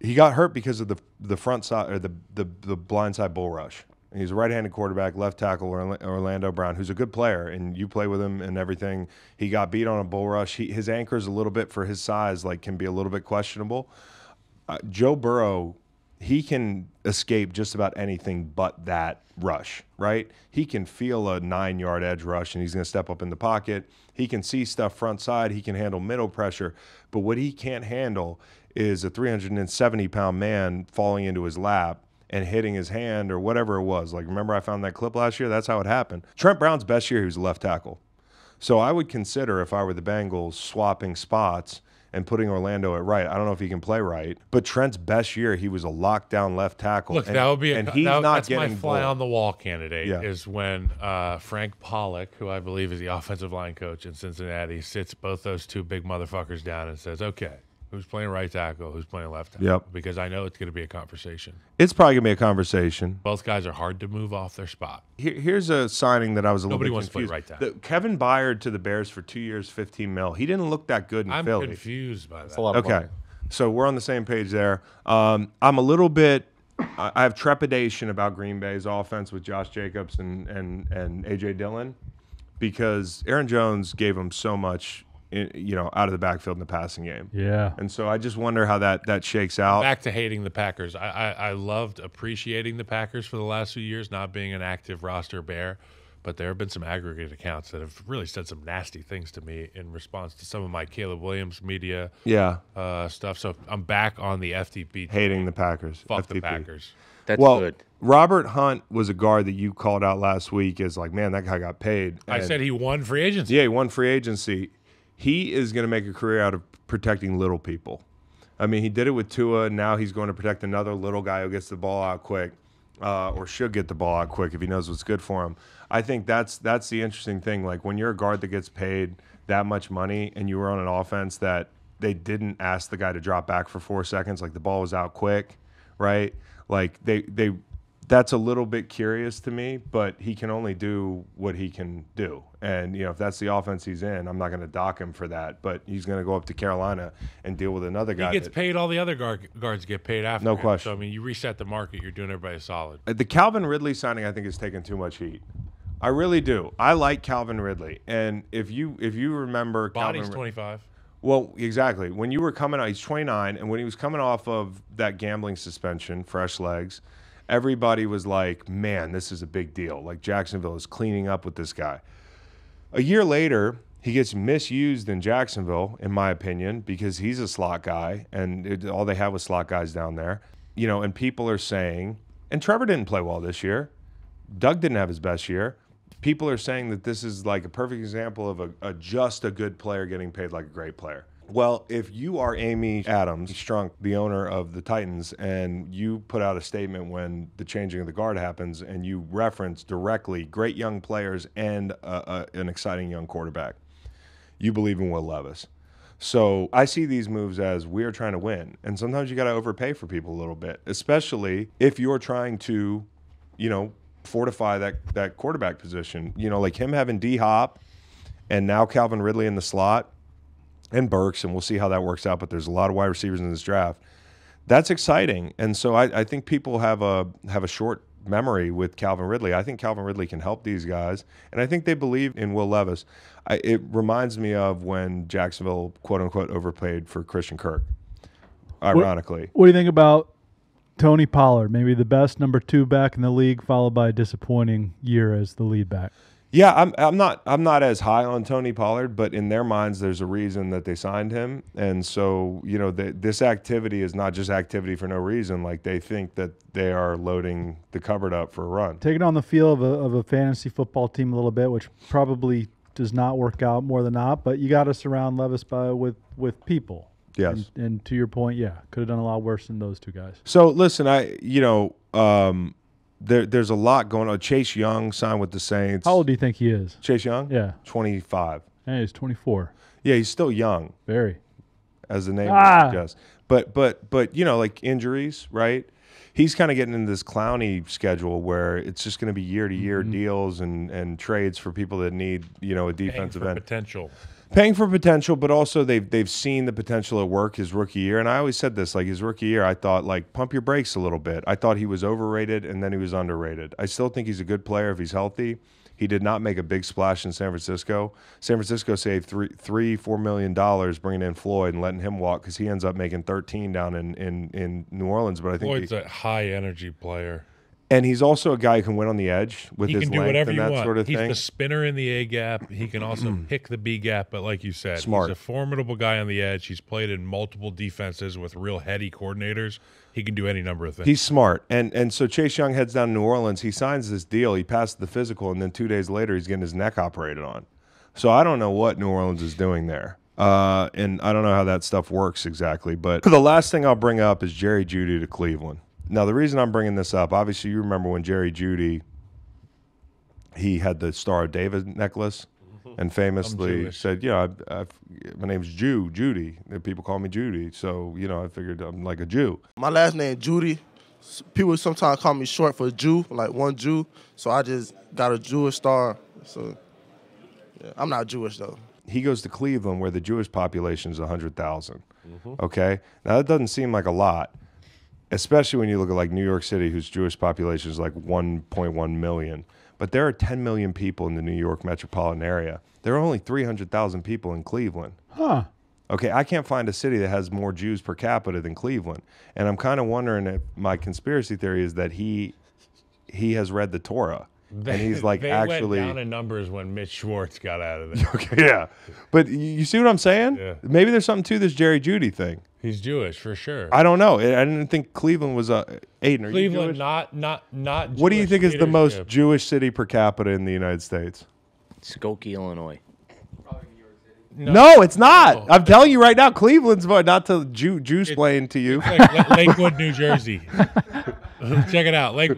he got hurt because of the the front side or the the, the blind side bull rush. He's a right-handed quarterback, left tackle Orlando Brown, who's a good player, and you play with him and everything. He got beat on a bull rush. He, his anchor is a little bit for his size, like can be a little bit questionable. Uh, Joe Burrow, he can escape just about anything but that rush, right? He can feel a nine-yard edge rush, and he's going to step up in the pocket. He can see stuff front side. He can handle middle pressure, but what he can't handle is a 370-pound man falling into his lap and hitting his hand or whatever it was. Like, remember I found that clip last year? That's how it happened. Trent Brown's best year, he was a left tackle. So I would consider if I were the Bengals swapping spots and putting Orlando at right. I don't know if he can play right, but Trent's best year, he was a lockdown left tackle. Look, and, that would be a, and that- he's not that's getting my fly bull- on the wall candidate. Yeah. Is when uh, Frank Pollack, who I believe is the offensive line coach in Cincinnati, sits both those two big motherfuckers down and says, "Okay, who's playing right tackle? Who's playing left tackle?" Yep. Because I know it's going to be a conversation. It's probably gonna be a conversation. Both guys are hard to move off their spot. Here, here's a signing that I was a Nobody little bit wants to play right tackle. The- Kevin Byard to the Bears for two years, fifteen mil. He didn't look that good in I'm Philly. confused by It's that. a lot of Okay, money. so we're on the same page there. Um, I'm a little bit. I I have trepidation about Green Bay's offense with Josh Jacobs and and and AJ Dillon because Aaron Jones gave them so much, i- you know, out of the backfield in the passing game. Yeah. And so I just wonder how that that shakes out. Back to hating the Packers. I, I, I loved appreciating the Packers for the last few years, not being an active roster bear. But there have been some aggregate accounts that have really said some nasty things to me in response to some of my Caleb Williams media yeah, uh, stuff. So I'm back on the FTP. hating the Packers. Fuck the Packers. That's well, good. Robert Hunt was a guard that you called out last week as like, man, that guy got paid. I said he won free agency. Yeah, he won free agency. He is going to make a career out of protecting little people. I mean, he did it with Tua. Now he's going to protect another little guy who gets the ball out quick, uh, or should get the ball out quick if he knows what's good for him. I think that's that's the interesting thing. Like when you're a guard that gets paid that much money, and you were on an offense that they didn't ask the guy to drop back for four seconds, like the ball was out quick, right? Like they they that's a little bit curious to me, but he can only do what he can do. And you know, if that's the offense he's in, I'm not going to dock him for that. But he's going to go up to Carolina and deal with another guy. He gets that- paid. All the other guard, guards get paid after. No him. question. So I mean, you reset the market. You're doing everybody solid. Uh, the Calvin Ridley signing, I think, is taking too much heat. I really do. I like Calvin Ridley, and if you if you remember, Body's Calvin, 25. well, exactly. When you were coming out, he's 29, and when he was coming off of that gambling suspension, fresh legs, everybody was like, "Man, this is a big deal." Like Jacksonville is cleaning up with this guy. A year later, he gets misused in Jacksonville, in my opinion, because he's a slot guy, and it, all they have was slot guys down there. You know, and people are saying, and Trevor didn't play well this year. Doug didn't have his best year. People are saying that this is like a perfect example of a, a just a good player getting paid like a great player. Well, if you are Amy Adams Strunk, the owner of the Titans, and you put out a statement when the changing of the guard happens, and you reference directly great young players and an exciting young quarterback, you believe in Will Levis. So I see these moves as we're trying to win, and sometimes you got to overpay for people a little bit, especially if you're trying to, you know, fortify that that quarterback position. You know, like him having D Hop, and now Calvin Ridley in the slot, and Burks, and we'll see how that works out. But there's a lot of wide receivers in this draft. That's exciting, and so I, I think people have a have a short memory with Calvin Ridley. I think Calvin Ridley can help these guys, and I think they believe in Will Levis. I, it reminds me of when Jacksonville quote unquote overpaid for Christian Kirk. Ironically, What do you think about Tony Pollard? Maybe the best number two back in the league, followed by a disappointing year as the lead back. Yeah, I'm I'm not I'm not as high on Tony Pollard, but in their minds, there's a reason that they signed him, and so you know the, this activity is not just activity for no reason. Like they think that they are loading the cupboard up for a run. taking on the feel of a, of a fantasy football team a little bit, which probably does not work out more than not. But you got to surround Levis by with with people. Yes. And, and to your point, yeah, could have done a lot worse than those two guys. So listen, I you know um, there there's a lot going on. Chase Young signed with the Saints. How old do you think he is? Chase Young? Yeah. twenty five. Hey, he's 24. Yeah, he's still young, Very. as the name Ah. suggests. But but but you know, like injuries, right? He's kind of getting into this Clowney schedule where it's just going to be year to year deals and and trades for people that need you know a defensive for end. potential. Paying for potential, but also they've they've seen the potential at work his rookie year. And I always said this, like his rookie year, I thought like pump your brakes a little bit. I thought he was overrated and then he was underrated. I still think he's a good player if he's healthy. He did not make a big splash in San Francisco. San Francisco saved three, three, four million dollars bringing in Floyd and letting him walk because he ends up making thirteen down in in, in New Orleans. But I think, Floyd's he- a high energy player. And he's also a guy who can win on the edge with He his can do length whatever and you that want. sort of he's thing. the spinner in the A gap. He can also pick the B gap, but like you said, Smart. he's a formidable guy on the edge. He's played in multiple defenses with real heady coordinators. He can do any number of things. He's smart, and and so Chase Young heads down to New Orleans. He signs this deal. He passes the physical, and then two days later, he's getting his neck operated on. So I don't know what New Orleans is doing there, uh, and I don't know how that stuff works exactly. But the last thing I'll bring up is Jerry Jeudy to Cleveland. Now the reason I'm bringing this up, obviously, you remember when Jerry Jeudy he had the Star of David necklace. Mm-hmm. And famously said, "You know, I, I, my name's Jew, Judy. People call me Judy, so you know, I figured I'm like a Jew." My last name Judy. People sometimes call me short for Jew, like one Jew. So I just got a Jewish star. So yeah, I'm not Jewish though. he goes to Cleveland where the Jewish population is 100,000. Mm-hmm. Okay? Now that doesn't seem like a lot, especially when you look at like New York City whose Jewish population is like 1.1 million. But there are 10 million people in the New York metropolitan area. There are only 300,000 people in Cleveland. Huh. Okay, I can't find a city that has more Jews per capita than Cleveland. And I'm kind of wondering if my conspiracy theory is that he he has read the Torah. And he's like they actually went down in numbers when Mitch Schwartz got out of there. Okay, yeah. But you- you see what I'm saying? Yeah. Maybe there's something to this Jerry Jeudy thing. He's Jewish for sure. I don't know. I I didn't think Cleveland was uh, a Aiden. Are you Cleveland, Jewish? not not not. What do you Jewish think is the most leadership. Jewish city per capita in the United States? Skokie, Illinois. No, it's not. I'm telling you right now, Cleveland's but not to Jew Jew splain to you. Like Lakewood, New Jersey. Check it out, Lake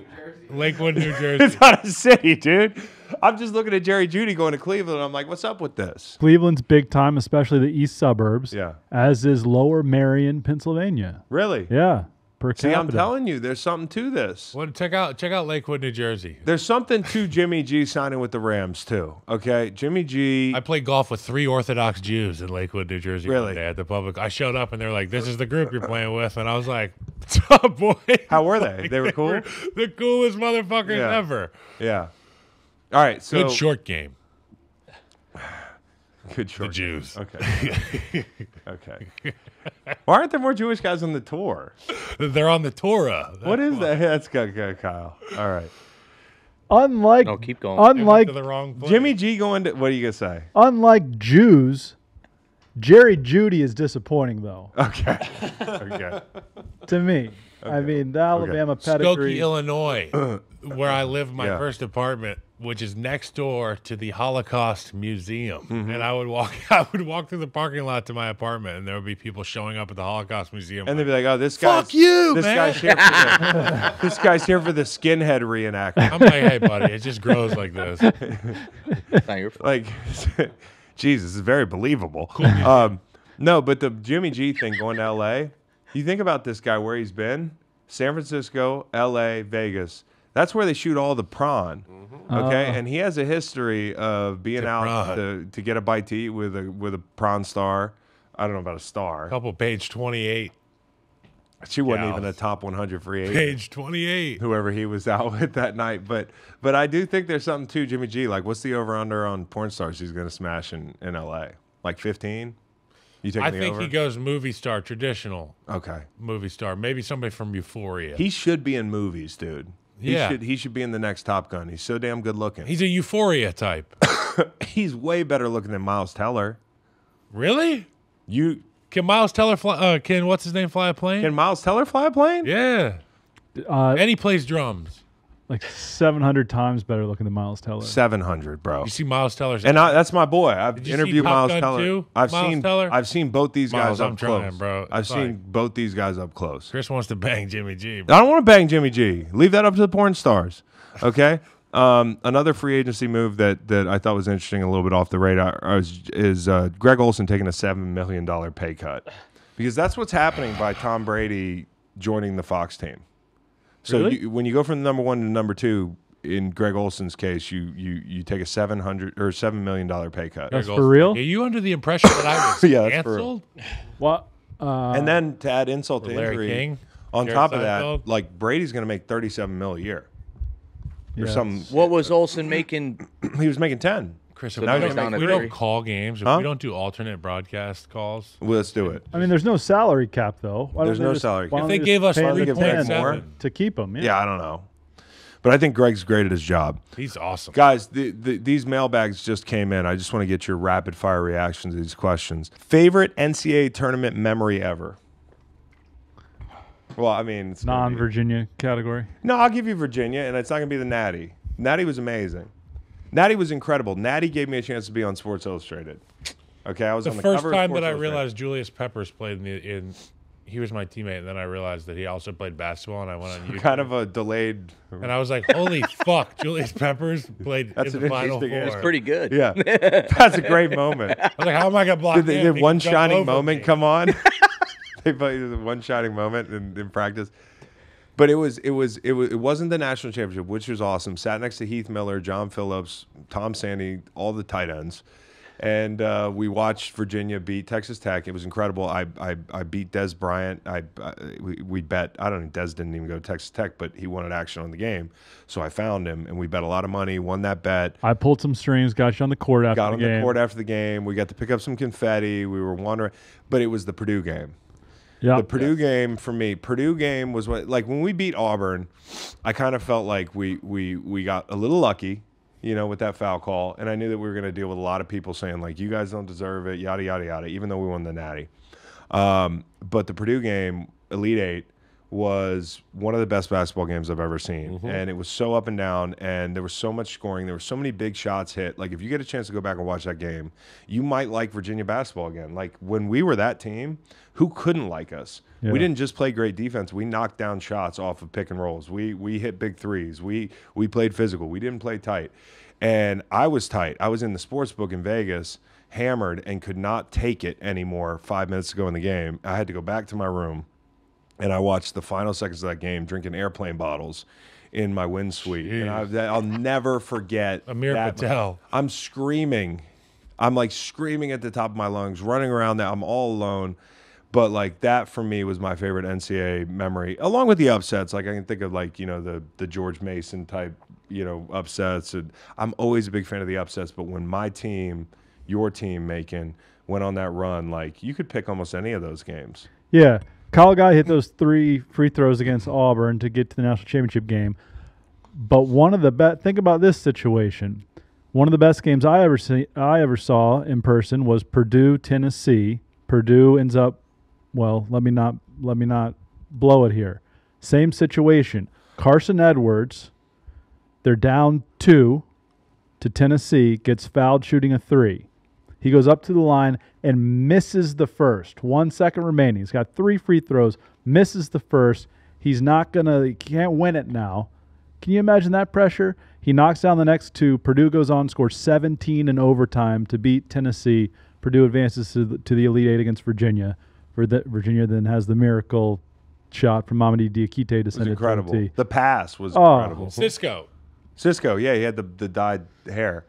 Lakewood, New Jersey. it's not a city, dude. I'm just looking at Jerry Jeudy going to Cleveland. I'm like, what's up with this? Cleveland's big time, especially the east suburbs. Yeah. As is Lower Merion, Pennsylvania. Really? Yeah. Per See, capita. I'm telling you, there's something to this. Well, check out check out Lakewood, New Jersey. There's something to Jimmy G signing with the Rams too. Okay, Jimmy G. I played golf with three Orthodox Jews in Lakewood, New Jersey. one Really? day At the public, I showed up and they're like, "This is the group you're playing with," and I was like, "What's up, boy?" How were they? They were cool. the coolest motherfuckers Yeah. ever. Yeah. All right, so Good short game. Good short. The short. Jews. Okay. okay. Why aren't there more Jewish guys on the tour? They're on the Torah. What is that? That's good, good, Kyle. All right. Unlike No, keep going. Unlike to the wrong place. Jimmy G going to what are you gonna say? unlike Jews, Jerry Jeudy is disappointing though Okay. okay. to me. I mean, the Alabama pedigree. Skokie, Illinois, where I live in my Yeah. first apartment, which is next door to the Holocaust Museum. Mm-hmm. And I would walk I would walk through the parking lot to my apartment and there would be people showing up at the Holocaust Museum. And they'd be like, "Oh, this guy. Fuck you, This man." guy's here. For the, this guy's here for the skinhead reenactment. I'm like, hey buddy, it just grows like this. It's not your like Jesus is very believable. Um, no, but the Jimmy G thing going to L.A. You think about this guy where he's been: San Francisco, L.A., Vegas. That's where they shoot all the prawn. Mm-hmm. Okay, oh. and he has a history of being The out to, to get a bite to eat with a with a prawn star. I don't know about a star. Couple page 28. She wasn't Yeah. even a top 100 free agent. Page 28. whoever he was out with that night. But but I do think there's something to Jimmy G. Like, what's the over under on porn stars he's going to smash in, in L.A. Like 15? You taking I the think over? he goes movie star, traditional okay. movie star. Maybe somebody from Euphoria. He should be in movies, dude. He Yeah. should he should be in the next Top Gun. He's so damn good looking. He's a Euphoria type. he's way better looking than Miles Teller. really? You Can Miles Teller fly? Uh, can what's his name fly a plane? can Miles Teller fly a plane? yeah, uh, and he plays drums. Like 700 times better looking than Miles Teller. 700, bro. You see Miles Teller's And I, that's my boy. I've Did you see interviewed Top Miles Gun Teller. 2, I've Miles seen Teller? I've seen both these Miles, guys I'm up trying, close, bro. I've It's seen fine. both these guys up close. Chris wants to bang Jimmy G. I don't want to bang Jimmy G. Leave that up to the porn stars. Okay. Um, another free agency move that, that I thought was interesting, a little bit off the radar, is, is uh, Greg Olson taking a seven million dollar pay cut because that's what's happening by Tom Brady joining the Fox team. So Really? you, when you go from number one to number two, in Greg Olson's case, you you you take a seven hundred or seven million dollar pay cut, That's for real? Are you under the impression that I was Yeah, that's for real. canceled? What? Uh, and then to add insult to injury, King, on Jared top of Seinfeld. that, like Brady's going to make thirty seven mil a year or yeah, something. What was Olson making? He was making ten. Chris, So we, don't, down if we don't call games, if Huh? we don't do alternate broadcast calls, Well, let's do it. I mean, there's no salary cap though. Why There's no just- salary cap. If they just gave us pay him three the point 10 seven. to keep them, Yeah. Yeah, I don't know. But I think Greg's great at his job. he's awesome. Guys, the, the, these mailbags just came in. I just want to get your rapid fire reaction to these questions. Favorite NCAA tournament memory ever? Well, I mean, it's Non-Virginia category. No, I'll give you Virginia, and it's not going to be the Natty. Natty was amazing. Natty was incredible. Natty gave me a chance to be on Sports Illustrated. Okay, I was The on the first cover time Sports that I realized Julius Peppers played in the in, he was my teammate, and then I realized that he also played basketball, and I went on YouTube. kind of a delayed. and I was like, "Holy fuck!" Julius Peppers played That's in an the final interesting four. answer. It's pretty good. Yeah, that's a great moment. I was like, "How am I gonna block Did, they, him? did one shining moment me." come on? they played one shining moment in, in practice. But it was it was it was it wasn't the national championship, which was awesome. Sat next to Heath Miller, John Phillips, Tom Santi, all the tight ends, and uh, we watched Virginia beat Texas Tech. It was incredible. I I, I beat Dez Bryant. I, I we, we bet. I don't know. Dez didn't even go to Texas Tech, but he wanted action on the game, so I found him, and we bet a lot of money. Won that bet I pulled some strings, got you on the court after the game. got the on game. the court after the game. We got to pick up some confetti. We were wandering, but it was the Purdue game. Yeah. The Purdue game for me, Purdue game was what like when we beat Auburn, I kind of felt like we we we got a little lucky, you know, with that foul call, and I knew that we were going to deal with a lot of people saying like you guys don't deserve it, yada yada yada, even though we won the Natty. Um, but the Purdue game, Elite Eight, was one of the best basketball games I've ever seen, mm-hmm. and it was so up and down, and there was so much scoring. There were so many big shots hit. Like if you get a chance to go back and watch that game, you might like Virginia basketball again. Like when we were that team, who couldn't like us? Yeah. We didn't just play great defense. We knocked down shots off of pick and rolls. We we hit big threes. We we played physical. We didn't play tight. And I was tight. I was in the sports book in Vegas, hammered, and could not take it anymore. Five minutes ago in the game, I had to go back to my room, and I watched the final seconds of that game, drinking airplane bottles in my Wynn suite. And I, I'll never forget. Amir that. Patel. I'm screaming. I'm like screaming at the top of my lungs, running around there. I'm all alone. But like that for me was my favorite NCAA memory, along with the upsets. Like I can think of like you know the the George Mason type you know upsets. And I'm always a big fan of the upsets. But when my team, your team, Macon went on that run, like you could pick almost any of those games. Yeah. Kyle Guy hit those three free throws against Auburn to get to the national championship game. But one of the best think about this situation. One of the best games I ever see I ever saw in person was Purdue Tennessee. Purdue ends up well, let me not let me not blow it here. Same situation. Carson Edwards, they're down 2 to Tennessee, gets fouled shooting a 3. He goes up to the line and misses the first. One second remaining. He's got three free throws, misses the first. He's not going to, he can't win it now. Can you imagine that pressure? He knocks down the next two. Purdue goes on, scores 17 in overtime to beat Tennessee. Purdue advances to the, to the Elite Eight against Virginia. Virginia then has the miracle shot from Mamadi Diakite to It was send it incredible. to OT. The pass was Oh. incredible. Cisco. Cisco, yeah, he had the the dyed hair.